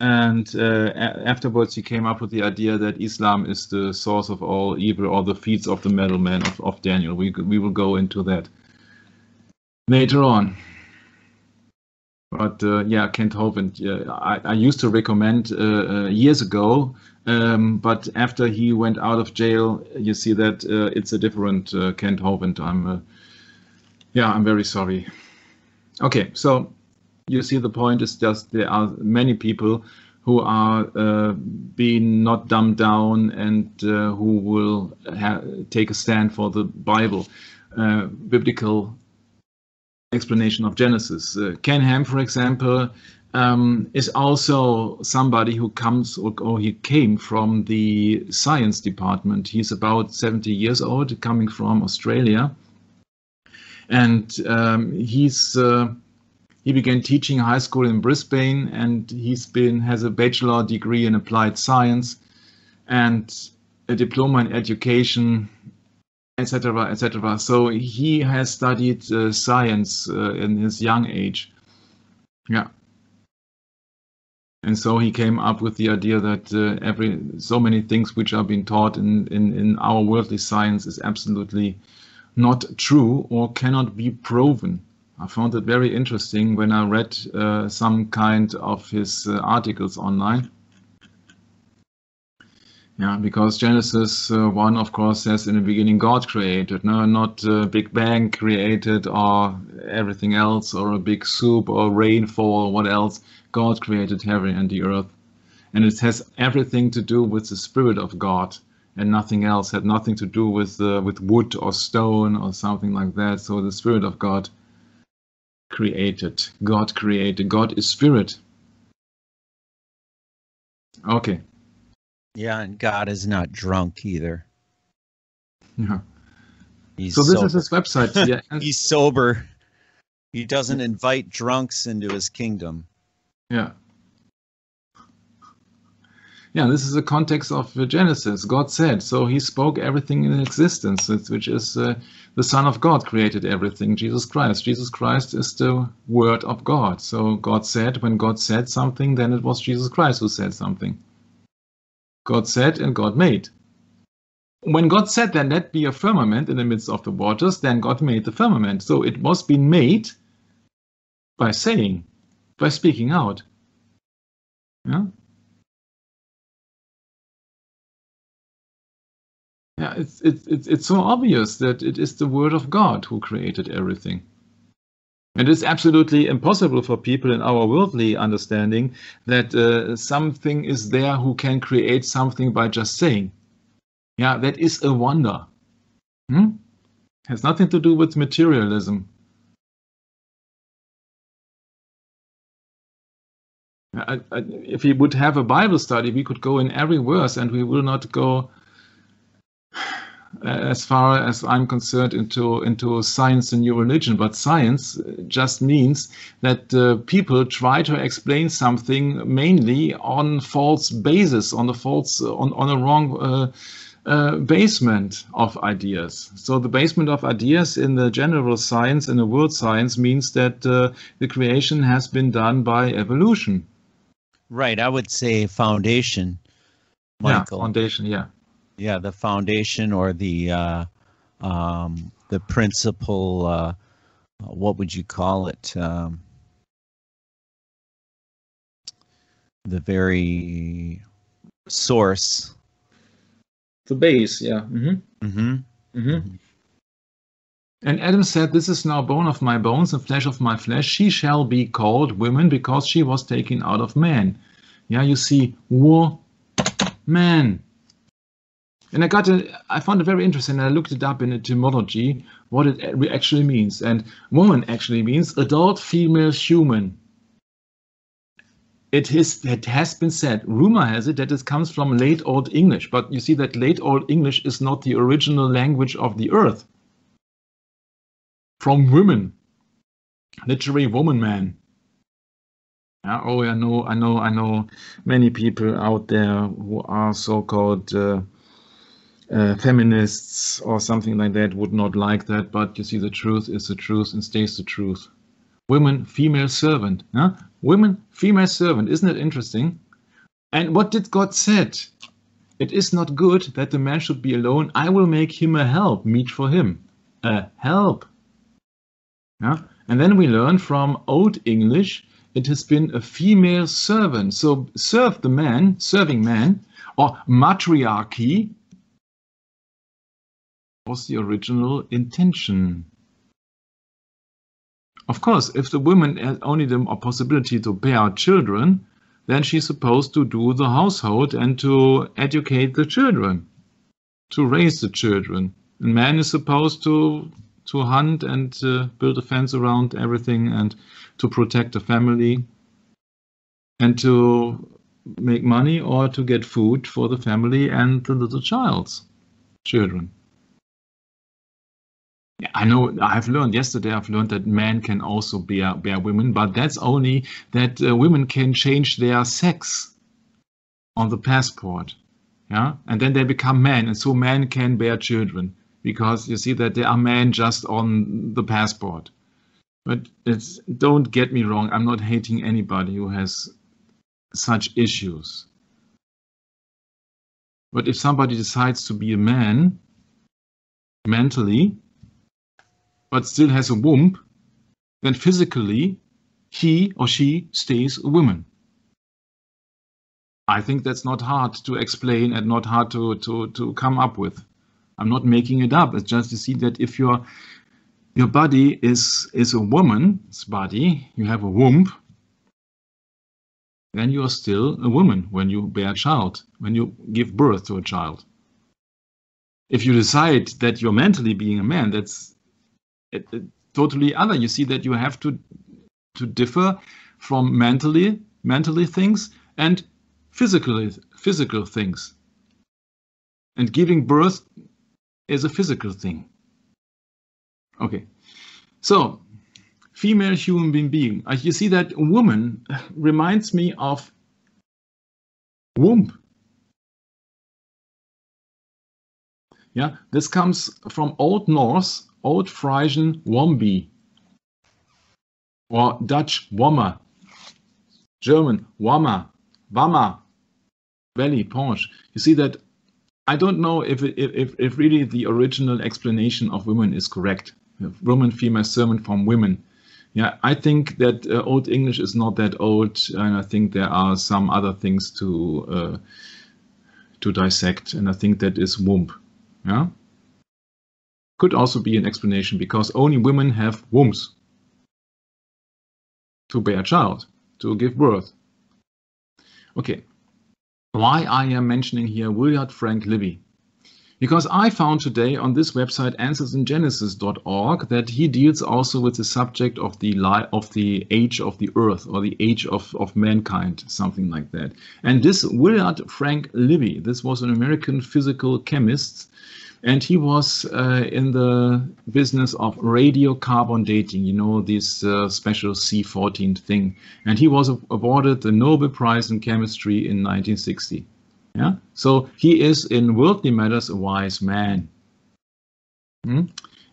S2: And uh, afterwards, he came up with the idea that Islam is the source of all evil or the feats of the middleman of, of Daniel. We, we will go into that later on. But uh, yeah, Kent Hovind, yeah, I, I used to recommend uh, uh, years ago, um, but after he went out of jail, you see that uh, it's a different uh, Kent Hovind. I'm, uh, yeah, I'm very sorry. Okay, so you see the point is just there are many people who are uh, being not dumbed down and uh, who will take a stand for the Bible, uh, biblical explanation of Genesis. Uh, Ken Ham, for example, um, is also somebody who comes or, or he came from the science department. He's about 70 years old, coming from Australia, and um, he's uh, he began teaching high school in Brisbane, and he's been has a bachelor degree in applied science and a diploma in education etc., etc. So he has studied uh, science uh, in his young age. Yeah. And so he came up with the idea that uh, every so many things which are being taught in, in, in our worldly science is absolutely not true or cannot be proven. I found it very interesting when I read uh, some kind of his uh, articles online. Yeah, because Genesis uh, 1, of course, says in the beginning God created, no, not uh, Big Bang created or everything else or a big soup or rainfall or what else. God created heaven and the earth. And it has everything to do with the Spirit of God and nothing else. Had nothing to do with, uh, with wood or stone or something like that. So the Spirit of God created. God created. God is Spirit. Okay.
S1: Yeah, and God is not drunk either.
S2: Yeah.
S1: He's
S2: So this
S1: sober.
S2: is his website. Yeah. <laughs>
S1: He's sober. He doesn't invite drunks into his kingdom.
S2: Yeah. Yeah, this is the context of Genesis. God said, so he spoke everything in existence, which is uh, the Son of God created everything, Jesus Christ. Jesus Christ is the Word of God. So God said, when God said something, then it was Jesus Christ who said something. God said and God made. When God said, then let be a firmament in the midst of the waters, then God made the firmament. So it was been made by saying, by speaking out. Yeah. Yeah, it's, it's it's it's so obvious that it is the word of God who created everything. And it's absolutely impossible for people in our worldly understanding that uh, something is there who can create something by just saying. Yeah, that is a wonder. Hmm? Has nothing to do with materialism. I, I, if we would have a Bible study, we could go in every verse, and we will not go, as far as I'm concerned, into into science and new religion. But science just means that uh, people try to explain something mainly on false basis, on a false, on on a wrong. Uh, uh, basement of ideas. So the basement of ideas in the general science and the world science means that uh, the creation has been done by evolution.
S1: Right. I would say foundation, Michael.
S2: Yeah, foundation. Yeah.
S1: Yeah the foundation or the uh, um, the principal uh, what would you call it um, the very source
S2: The base. Yeah. Mm-hmm.
S1: hmm
S2: Mm-hmm. And Adam said, This is now bone of my bones and flesh of my flesh. She shall be called woman because she was taken out of man. Yeah, you see, wo man. And I got a, I found it very interesting. I looked it up in etymology, what it actually means. And woman actually means adult female human. It is it has been said, rumor has it that it comes from late old English, but you see that late old English is not the original language of the earth. From women, literally woman man. Yeah, oh, I know, I know, I know many people out there who are so-called uh, uh, feminists or something like that would not like that, but you see, the truth is the truth and stays the truth. Women, female servant. Huh? Women, female servant. Isn't it interesting? And what did God said? It is not good that the man should be alone. I will make him a help, meet for him. A help. Yeah? And then we learn from Old English, it has been a female servant. So serve the man, serving man, or matriarchy was the original intention. Of course, if the woman has only the possibility to bear children, then she's supposed to do the household and to educate the children, to raise the children. And man is supposed to to hunt and uh, build a fence around everything and to protect the family and to make money or to get food for the family and the little child's children. I know I've learned yesterday I've learned that men can also bear bear women, but that's only that uh, women can change their sex on the passport. Yeah, and then they become men, and so men can bear children because you see that they are men just on the passport. But it's don't get me wrong, I'm not hating anybody who has such issues. But if somebody decides to be a man mentally, but still has a womb, then physically he or she stays a woman. I think that's not hard to explain and not hard to, to, to come up with. I'm not making it up. It's just to see that if your your body is is a woman's body, you have a womb, then you are still a woman when you bear a child, when you give birth to a child. If you decide that you're mentally being a man, that's totally other. You see that you have to to differ from mentally mentally things and physically physical things. And giving birth is a physical thing. Okay, so female human being. Uh, you see that woman <laughs> reminds me of womb. Yeah, this comes from Old Norse, Old Frisian wombi, or Dutch wommer, German wammer, wammer, belly, paunch. You see that I don't know if, if, if really the original explanation of women is correct. Woman, female sermon from women. Yeah, I think that uh, Old English is not that old, and I think there are some other things to uh, to dissect, and I think that is womb. Yeah, could also be an explanation because only women have wombs to bear a child, to give birth. Okay, why I am mentioning here Willard Frank Libby. Because I found today on this website answersingenesis.org that he deals also with the subject of the of the age of the earth or the age of, of mankind, something like that. And this Willard Frank Libby, this was an American physical chemist and he was uh, in the business of radiocarbon dating, you know, this uh, special C14 thing. And he was awarded the Nobel Prize in Chemistry in 1960. Yeah, so he is in worldly matters a wise man. Hmm?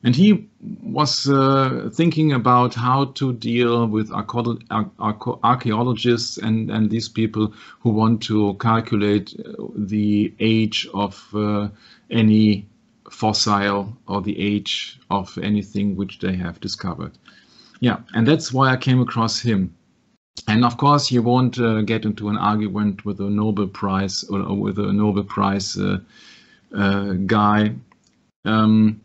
S2: And he was uh, thinking about how to deal with archaeologists and, and these people who want to calculate uh, the age of uh, any fossil or the age of anything which they have discovered. Yeah, and that's why I came across him. And of course, you won't uh, get into an argument with a Nobel Prize or, or with a Nobel Prize uh, uh, guy, um,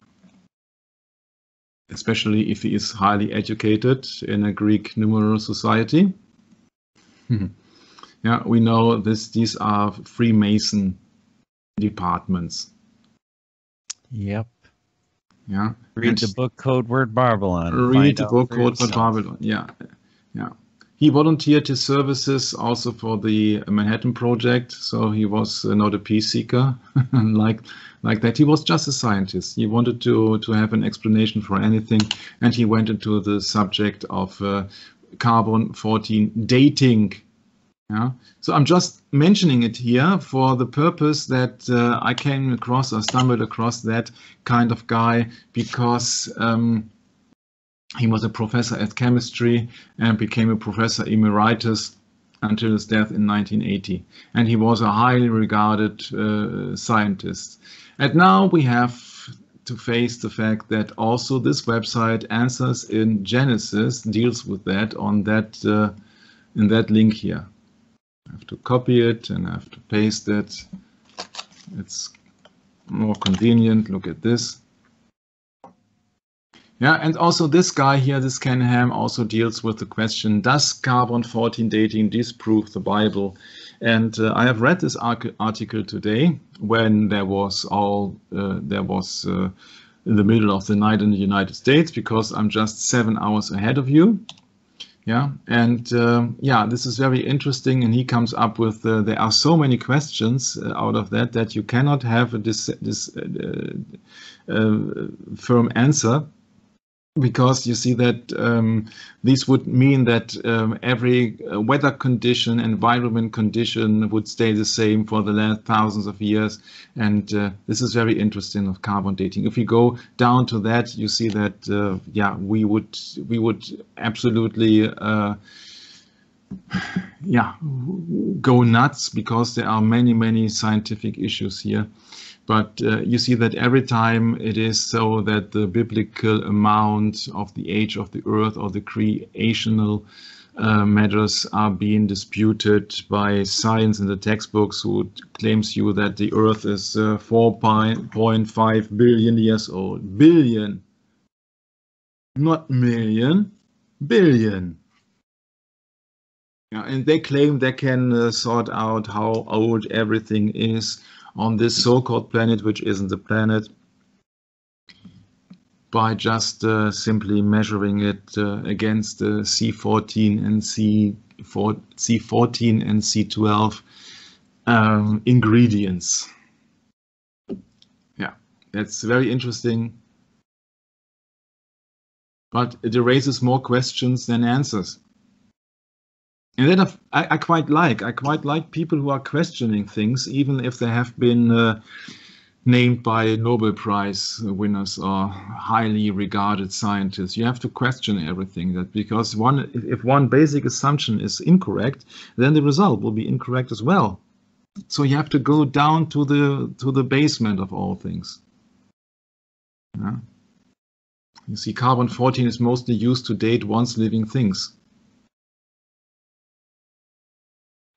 S2: especially if he is highly educated in a Greek numeral society. <laughs> yeah, we know this. These are Freemason departments.
S1: Yep.
S2: Yeah.
S1: Read and the book Code Word Babylon.
S2: Read the book Code Word Babylon. Yeah. Yeah. He volunteered his services also for the Manhattan Project, so he was uh, not a peace seeker <laughs> like like that. He was just a scientist. He wanted to to have an explanation for anything, and he went into the subject of uh, carbon 14 dating yeah. So I'm just mentioning it here for the purpose that uh, I came across or stumbled across that kind of guy because um, he was a professor at chemistry and became a professor emeritus until his death in 1980. And he was a highly regarded uh, scientist. And now we have to face the fact that also this website answers in Genesis deals with that on that uh, in that link here. I have to copy it and I have to paste it. It's more convenient. Look at this. Yeah, and also this guy here, this Ken Ham, also deals with the question, does carbon-14 dating disprove the Bible? And uh, I have read this article today when there was all, uh, there was uh, in the middle of the night in the United States because I'm just seven hours ahead of you yeah? And uh, yeah this is very interesting and he comes up with uh, there are so many questions uh, out of that that you cannot have a this this uh, uh, firm answer because you see that um, this would mean that um, every uh, weather condition, environment condition would stay the same for the last thousands of years. And uh, this is very interesting of carbon dating. If you go down to that, you see that, uh, yeah, we would, we would absolutely, uh, <sighs> yeah, go nuts because there are many, many scientific issues here. But uh, you see that every time it is so that the biblical amount of the age of the earth or the creational uh, matters are being disputed by science in the textbooks who claims you that the earth is uh, 4.5 billion years old. Billion. Not million billion. Yeah, and they claim they can uh, sort out how old everything is on this so-called planet which isn't a planet by just uh, simply measuring it uh, against the C14 and C4, C14 and C12 um, ingredients. Yeah, that's very interesting. But it raises more questions than answers. And then I, I quite like. I quite like people who are questioning things, even if they have been uh, named by Nobel Prize winners or highly regarded scientists. You have to question everything that because one if one basic assumption is incorrect, then the result will be incorrect as well. So you have to go down to the to the basement of all things. Yeah. You see, carbon 14 is mostly used to date once living things.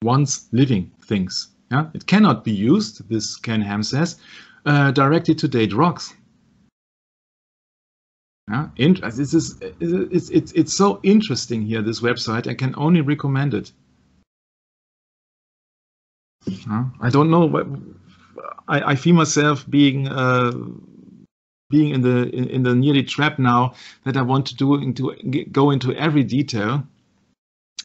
S2: Once living things. Yeah, it cannot be used, this Ken Ham says, uh, directed to date rocks. Yeah, this is it's, it's it's so interesting here. This website, I can only recommend it. Uh, I don't know what I, I feel myself being uh, being in the in, the nearly trap now that I want to do into go into every detail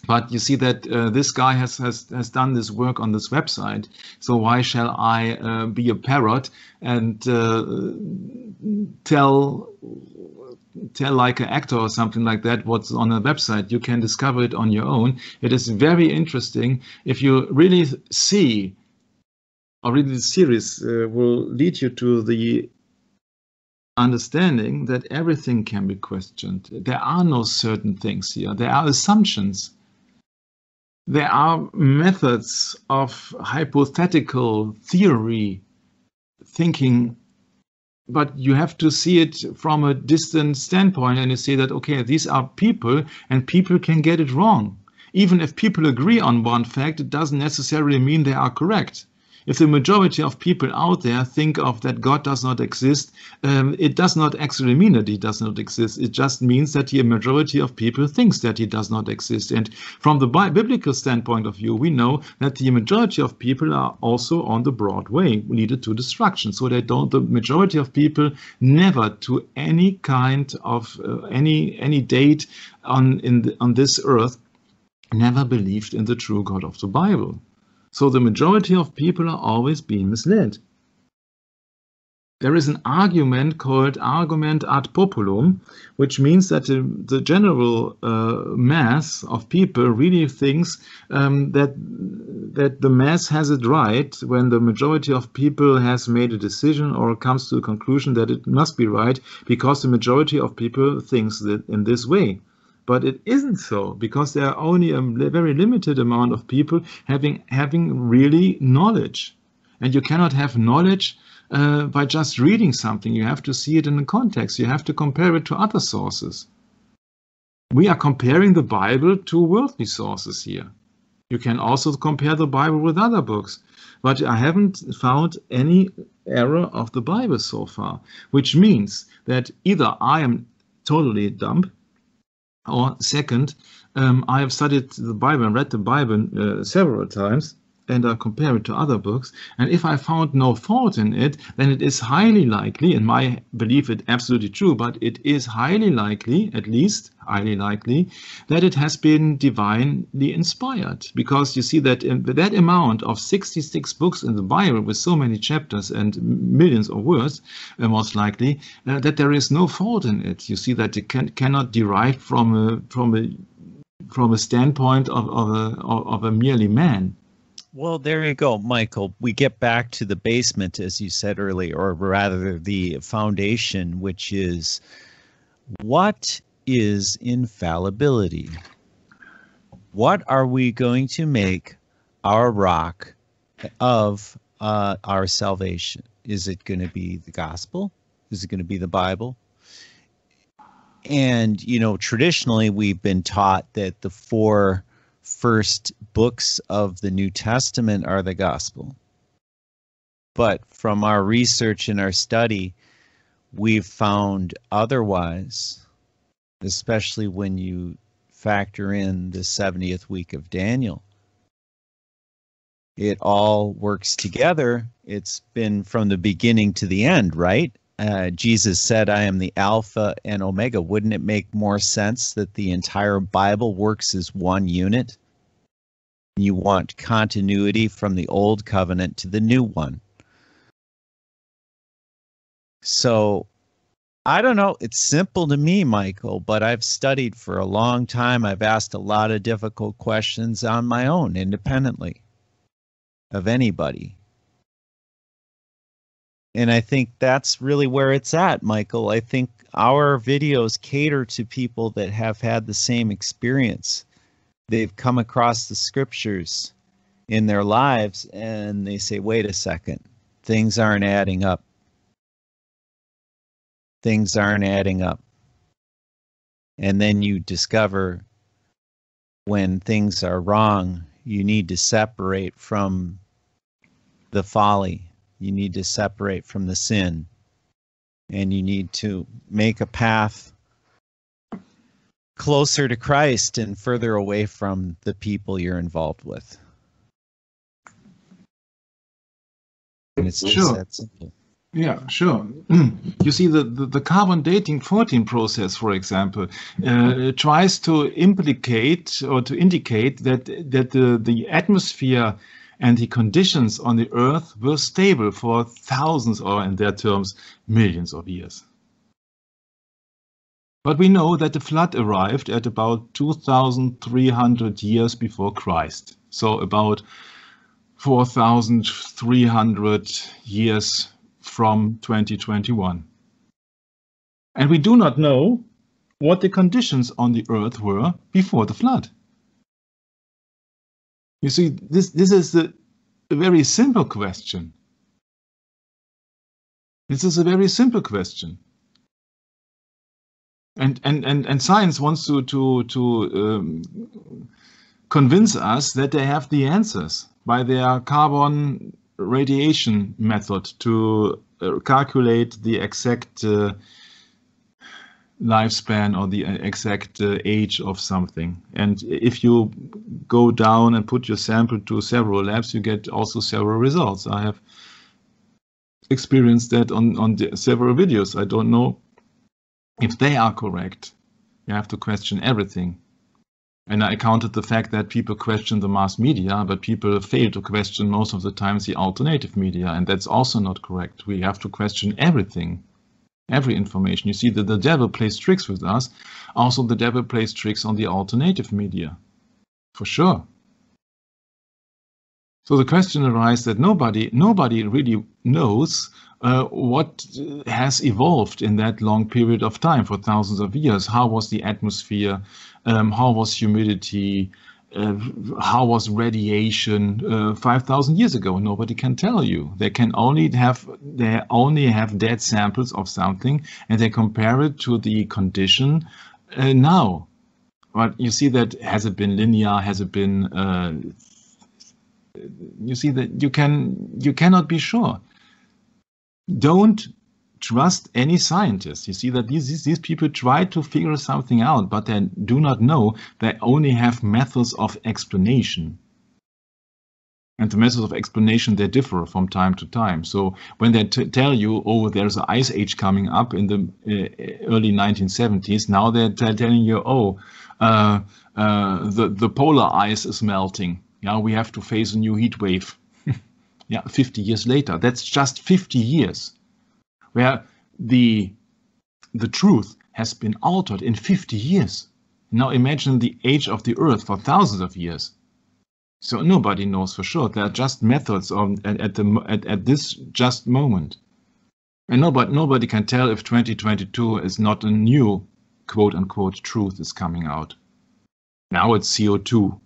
S2: but you see that uh, this guy has, has has done this work on this website. So why shall I uh, be a parrot and uh, tell tell like an actor or something like that what's on a website? You can discover it on your own. It is very interesting if you really see or really the series uh, will lead you to the understanding that everything can be questioned. There are no certain things here. There are assumptions there are methods of hypothetical theory thinking but you have to see it from a distant standpoint and you see that okay these are people and people can get it wrong. Even if people agree on one fact it doesn't necessarily mean they are correct if the majority of people out there think of that God does not exist, um, it does not actually mean that he does not exist. It just means that the majority of people thinks that he does not exist. And from the biblical standpoint of view, we know that the majority of people are also on the broad way, leaded to destruction. So they don't. The majority of people never, to any kind of uh, any any date on in the, on this earth, never believed in the true God of the Bible. So the majority of people are always being misled. There is an argument called argument ad populum, which means that the, the general uh, mass of people really thinks um, that that the mass has it right when the majority of people has made a decision or comes to the conclusion that it must be right because the majority of people thinks that in this way. But it isn't so because there are only a very limited amount of people having having really knowledge. And you cannot have knowledge uh, by just reading something. You have to see it in the context. You have to compare it to other sources. We are comparing the Bible to worldly sources here. You can also compare the Bible with other books. But I haven't found any error of the Bible so far, which means that either I am totally dumb or second, um, I have studied the Bible and read the Bible uh, several times and I compare it to other books. And if I found no fault in it, then it is highly likely, in my belief, it absolutely true, but it is highly likely, at least highly likely, that it has been divinely inspired. Because you see that in that amount of 66 books in the Bible with so many chapters and millions of words, uh, most likely, uh, that there is no fault in it. You see that it can, cannot derive from a, from a from a standpoint of, of, a, of a merely man.
S1: Well, there you go, Michael. We get back to the basement, as you said earlier, or rather the foundation, which is what is infallibility? What are we going to make our rock of uh, our salvation? Is it going to be the gospel? Is it going to be the Bible? and you know, traditionally we've been taught that the four first books of the New Testament are the gospel. But from our research and our study, we've found otherwise, especially when you factor in the 70th week of Daniel. It all works together. It's been from the beginning to the end, right? Uh, Jesus said, I am the Alpha and Omega. Wouldn't it make more sense that the entire Bible works as one unit? You want continuity from the old covenant to the new one. So I don't know. It's simple to me, Michael, but I've studied for a long time. I've asked a lot of difficult questions on my own, independently of anybody. And I think that's really where it's at, Michael. I think our videos cater to people that have had the same experience. They've come across the scriptures in their lives and they say, wait a second, things aren't adding up things aren't adding up. And then you discover when things are wrong, you need to separate from the folly. You need to separate from the sin. And you need to make a path closer to Christ and further away from the people you're involved with. And it's just sure. that simple.
S2: Yeah, sure. <clears throat> you see, the, the, the, carbon dating 14 process, for example, uh, tries to implicate or to indicate that, that the, the atmosphere and the conditions on the Earth were stable for thousands, or in their terms, millions of years. But we know that the flood arrived at about 2,300 years before Christ. So about 4,300 years from 2021. And we do not know what the conditions on the earth were before the flood. You see, this, this is a, a very simple question. This is a very simple question. And, and, and, and science wants to, to, to um, convince us that they have the answers by their carbon radiation method to uh, calculate the exact uh, lifespan or the uh, exact uh, age of something. And if you go down and put your sample to several labs, you get also several results. I have experienced that on, on several videos. I don't know if they are correct. You have to question everything. And I counted the fact that people question the mass media, but people fail to question most of the times the alternative media, and that's also not correct. We have to question everything, every information. You see that the devil plays tricks with us. Also, the devil plays tricks on the alternative media, for sure. So the question arises that nobody, nobody really knows uh, what has evolved in that long period of time for thousands of years. How was the atmosphere? Um, how was humidity? Uh, how was radiation uh, 5,000 years ago? Nobody can tell you. They can only have they only have dead samples of something, and they compare it to the condition uh, now. But you see that has it been linear? Has it been? Uh, you see that you can you cannot be sure. Don't trust any scientists. You see that these, these, people try to figure something out, but they do not know they only have methods of explanation. And the methods of explanation, they differ from time to time. So when they tell you, oh, there's an ice age coming up in the uh, early 1970s, now they're telling you, oh, uh, uh, the, the polar ice is melting. Now we have to face a new heat wave. Yeah, 50 years later. That's just 50 years where the the truth has been altered in 50 years. Now imagine the age of the earth for thousands of years. So nobody knows for sure. There are just methods on, at, at, the, at, at this just moment. And nobody, nobody can tell if 2022 is not a new quote unquote truth is coming out. Now it's CO2.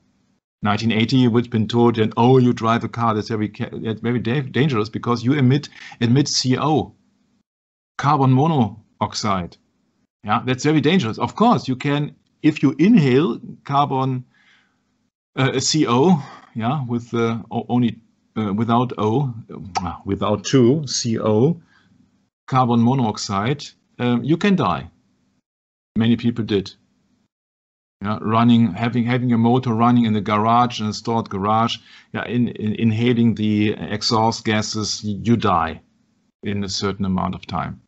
S2: 1980, we've been told that, oh, you drive a car, that's very, that's very dangerous because you emit, emit CO carbon monoxide. Yeah, that's very dangerous. Of course, you can if you inhale carbon uh, CO, yeah, with uh, only uh, without O, uh, without two CO, carbon monoxide, um, you can die. Many people did. Yeah, running, having having a motor running in the garage, in a stored garage, yeah, in, in, inhaling the exhaust gases, you die in a certain amount of time.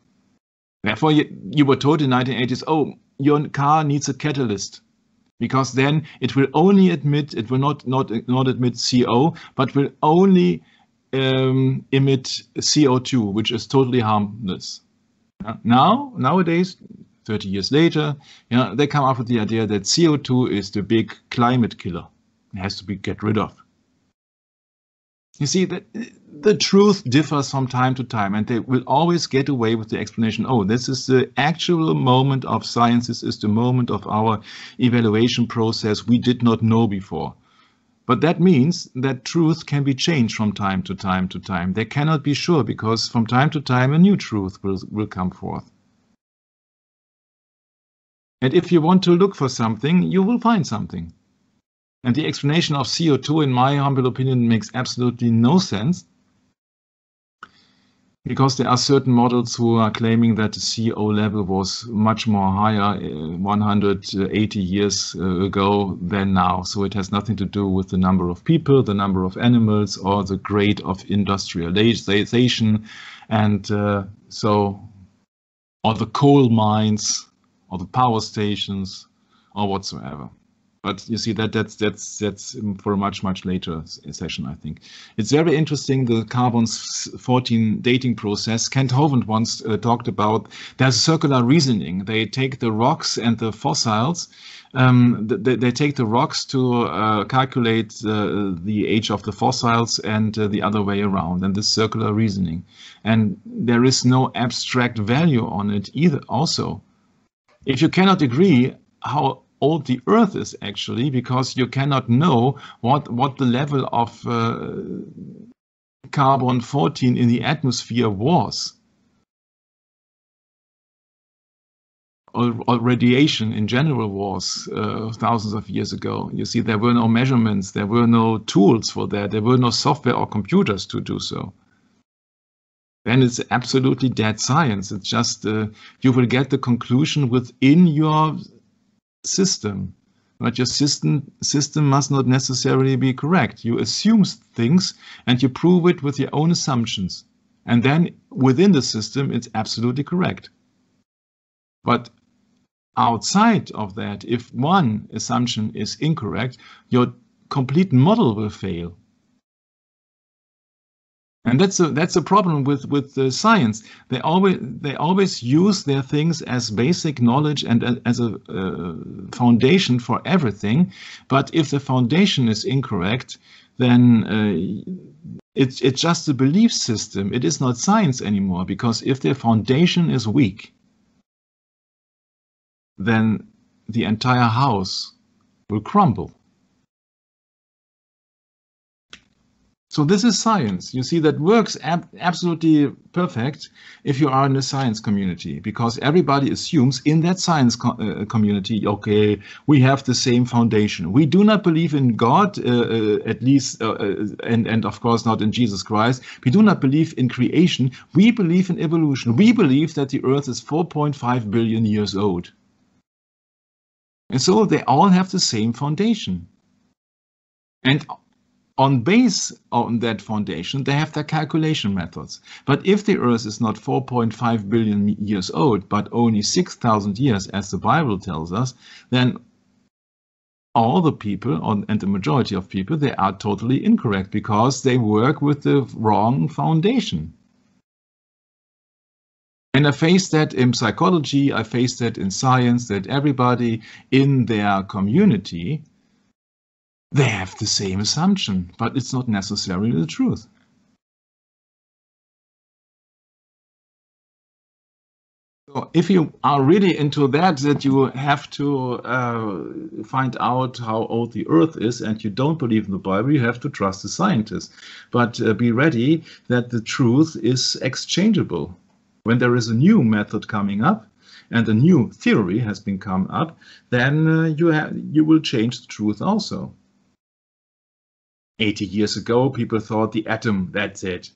S2: Therefore, you, you were told in 1980s, oh, your car needs a catalyst because then it will only admit it will not not not admit CO, but will only um, emit CO2, which is totally harmless. Now nowadays, 30 years later, you know, they come up with the idea that CO2 is the big climate killer. It has to be get rid of. You see that the truth differs from time to time, and they will always get away with the explanation. Oh, this is the actual moment of science. This is the moment of our evaluation process we did not know before. But that means that truth can be changed from time to time to time. They cannot be sure because from time to time a new truth will, will come forth. And if you want to look for something, you will find something. And the explanation of CO2, in my humble opinion, makes absolutely no sense because there are certain models who are claiming that the CO level was much more higher uh, 180 years uh, ago than now. So it has nothing to do with the number of people, the number of animals, or the grade of industrialization, and uh, so, or the coal mines, or the power stations, or whatsoever. But you see that that's that's that's for a much much later session i think. It's very interesting the carbon 14 dating process. Kent hovind once uh, talked about there's circular reasoning. They take the rocks and the fossils um, they, they, take the rocks to uh, calculate uh, the age of the fossils and uh, the other way around and this circular reasoning. And there is no abstract value on it either also if you cannot agree how old the Earth is actually, because you cannot know what what the level of uh, carbon 14 in the atmosphere was. Or, or, radiation in general was uh, thousands of years ago. You see, there were no measurements, there were no tools for that, there were no software or computers to do so. Then it's absolutely dead science. It's just uh, you will get the conclusion within your system. But your system system must not necessarily be correct. You assume things and you prove it with your own assumptions. And then within the system, it's absolutely correct. But outside of that, if one assumption is incorrect, your complete model will fail. And that's a that's a problem with with the science. They always they always use their things as basic knowledge and as a uh, foundation for everything. But if the foundation is incorrect, then uh, it's it's just a belief system. It is not science anymore because if the foundation is weak, then the entire house will crumble. So this is science. You see, that works ab absolutely perfect if you are in a science community, because everybody assumes in that science co uh, community, okay, we have the same foundation. We do not believe in God, uh, uh, at least, uh, uh, and, and of course not in Jesus Christ. We do not believe in creation. We believe in evolution. We believe that the Earth is 4.5 billion years old. And so they all have the same foundation. And on base on that foundation, they have their calculation methods. But if the Earth is not 4.5 billion years old, but only 6,000 years, as the Bible tells us, then all the people, and the majority of people, they are totally incorrect because they work with the wrong foundation. And I face that in psychology, I face that in science, that everybody in their community they have the same assumption, but it's not necessarily the truth. So if you are really into that, that you have to uh, find out how old the Earth is, and you don't believe in the Bible, you have to trust the scientists. But uh, be ready that the truth is exchangeable When there is a new method coming up and a new theory has been come up, then uh, you you will change the truth also. 80 years ago, people thought the atom, that's it.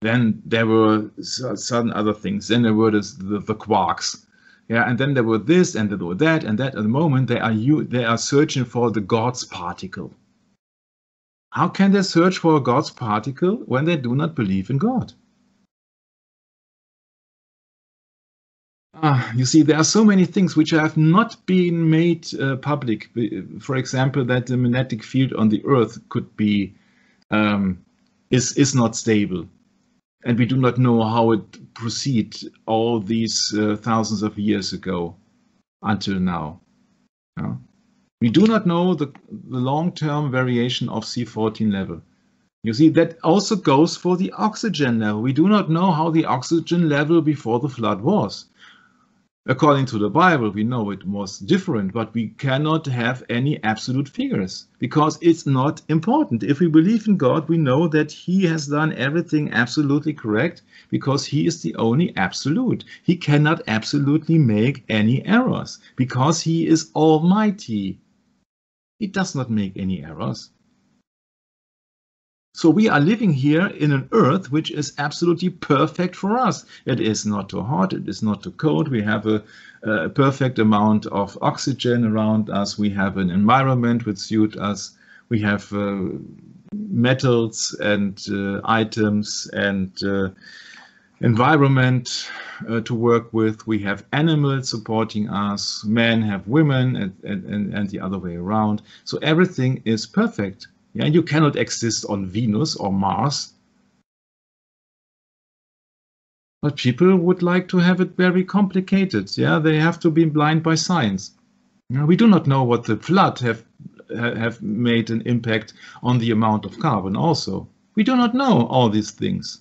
S2: Then there were certain other things. Then there were the, the, the quarks. Yeah, and then there were this and there were that and that. At the moment, they are you they are searching for the God's particle. How can they search for a God's particle when they do not believe in God? Ah, you see, there are so many things which have not been made uh, public. For example, that the magnetic field on the Earth could be um, is is not stable, and we do not know how it proceed all these uh, thousands of years ago until now. We do not know the, the long-term variation of C14 level. You see, that also goes for the oxygen level. We do not know how the oxygen level before the flood was. According to the Bible, we know it was different, but we cannot have any absolute figures because it's not important. If we believe in God, we know that He has done everything absolutely correct because He is the only absolute. He cannot absolutely make any errors because He is almighty. He does not make any errors. So we are living here in an earth which is absolutely perfect for us. It is not too hot, it is not too cold. We have a, a perfect amount of oxygen around us. We have an environment which suits us. We have uh, metals and uh, items and uh, environment uh, to work with. We have animals supporting us. Men have women and, and, and the other way around. So everything is perfect. Yeah, you cannot exist on Venus or Mars. But people would like to have it very complicated. Yeah, they have to be blind by science. we do not know what the flood have have made an impact on the amount of carbon also. We do not know all these things.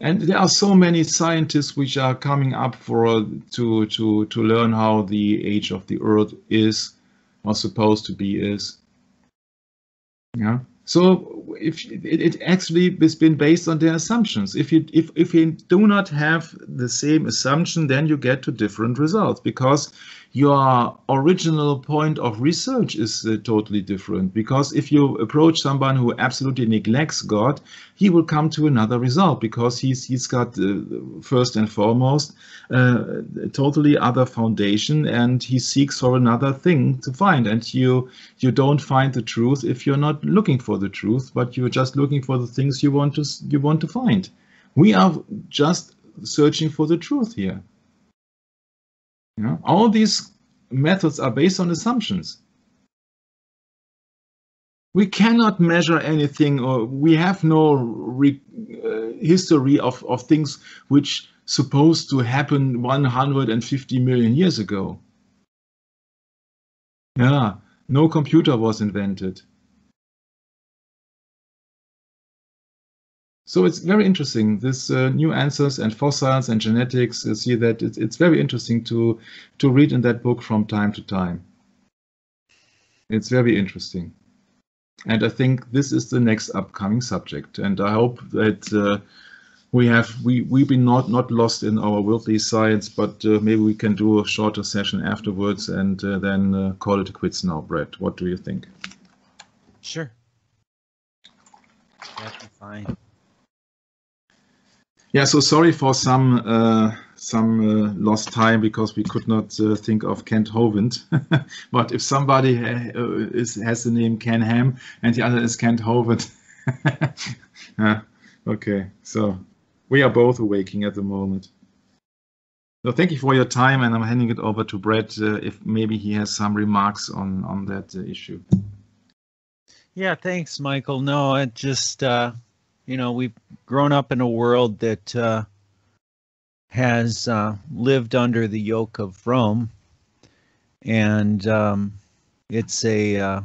S2: And there are so many scientists which are coming up for to to to learn how the age of the earth is or supposed to be is. Yeah. So if it, it actually has been based on their assumptions. If you if if you do not have the same assumption, then you get to different results because your original point of research is uh, totally different because if you approach someone who absolutely neglects God, he will come to another result because he's he's got uh, first and foremost uh, totally other foundation and he seeks for another thing to find and you you don't find the truth if you're not looking for the truth but you're just looking for the things you want to you want to find. We are just searching for the truth here. You know, all these methods are based on assumptions. We cannot measure anything, or we have no re, uh, history of, of things which supposed to happen 150 million years ago. Yeah, no computer was invented. So it's very interesting. This uh, new answers and fossils and genetics. You see that it's, it's very interesting to to read in that book from time to time. It's very interesting, and I think this is the next upcoming subject. And I hope that uh, we have we we've been not not lost in our worldly science, but uh, maybe we can do a shorter session afterwards and uh, then uh, call it quits now. Brett, what do you think?
S1: Sure. That'd fine.
S2: Yeah, so sorry for some uh, some uh, lost time because we could not uh, think of Kent Hovind. <laughs> but if somebody ha uh, is, has the name Ken Ham and the other is Kent Hovind, <laughs> yeah, okay, so we are both awaking at the moment. So thank you for your time, and I'm handing it over to Brett uh, if maybe he has some remarks on on that uh, issue.
S1: Yeah, thanks, Michael. No, it just you know, we've grown up in a world that uh, has uh, lived under the yoke of Rome, and um, it's a uh,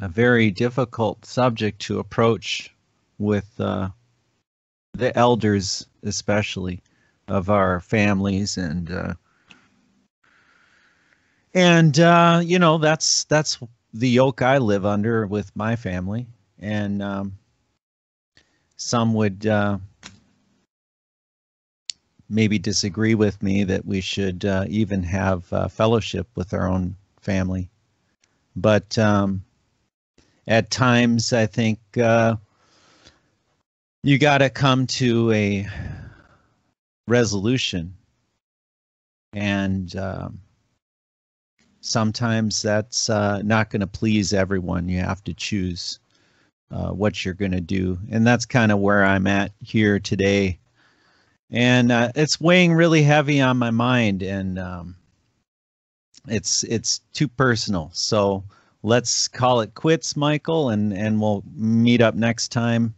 S1: a very difficult subject to approach with uh, the elders, especially of our families, and uh, and uh, you know that's that's the yoke I live under with my family and um, some would uh, maybe disagree with me that we should uh, even have uh, fellowship with our own family. But um, at times, I think uh, you got to come to a resolution. And um, sometimes that's uh, not going to please everyone. You have to choose uh, what you're going to do. And that's kind of where I'm at here today. And uh, it's weighing really heavy on my mind, and um, it's it's too personal. So let's call it quits, Michael, and and we'll meet up next time.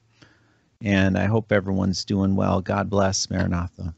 S1: And I hope everyone's doing well. God bless Maranatha.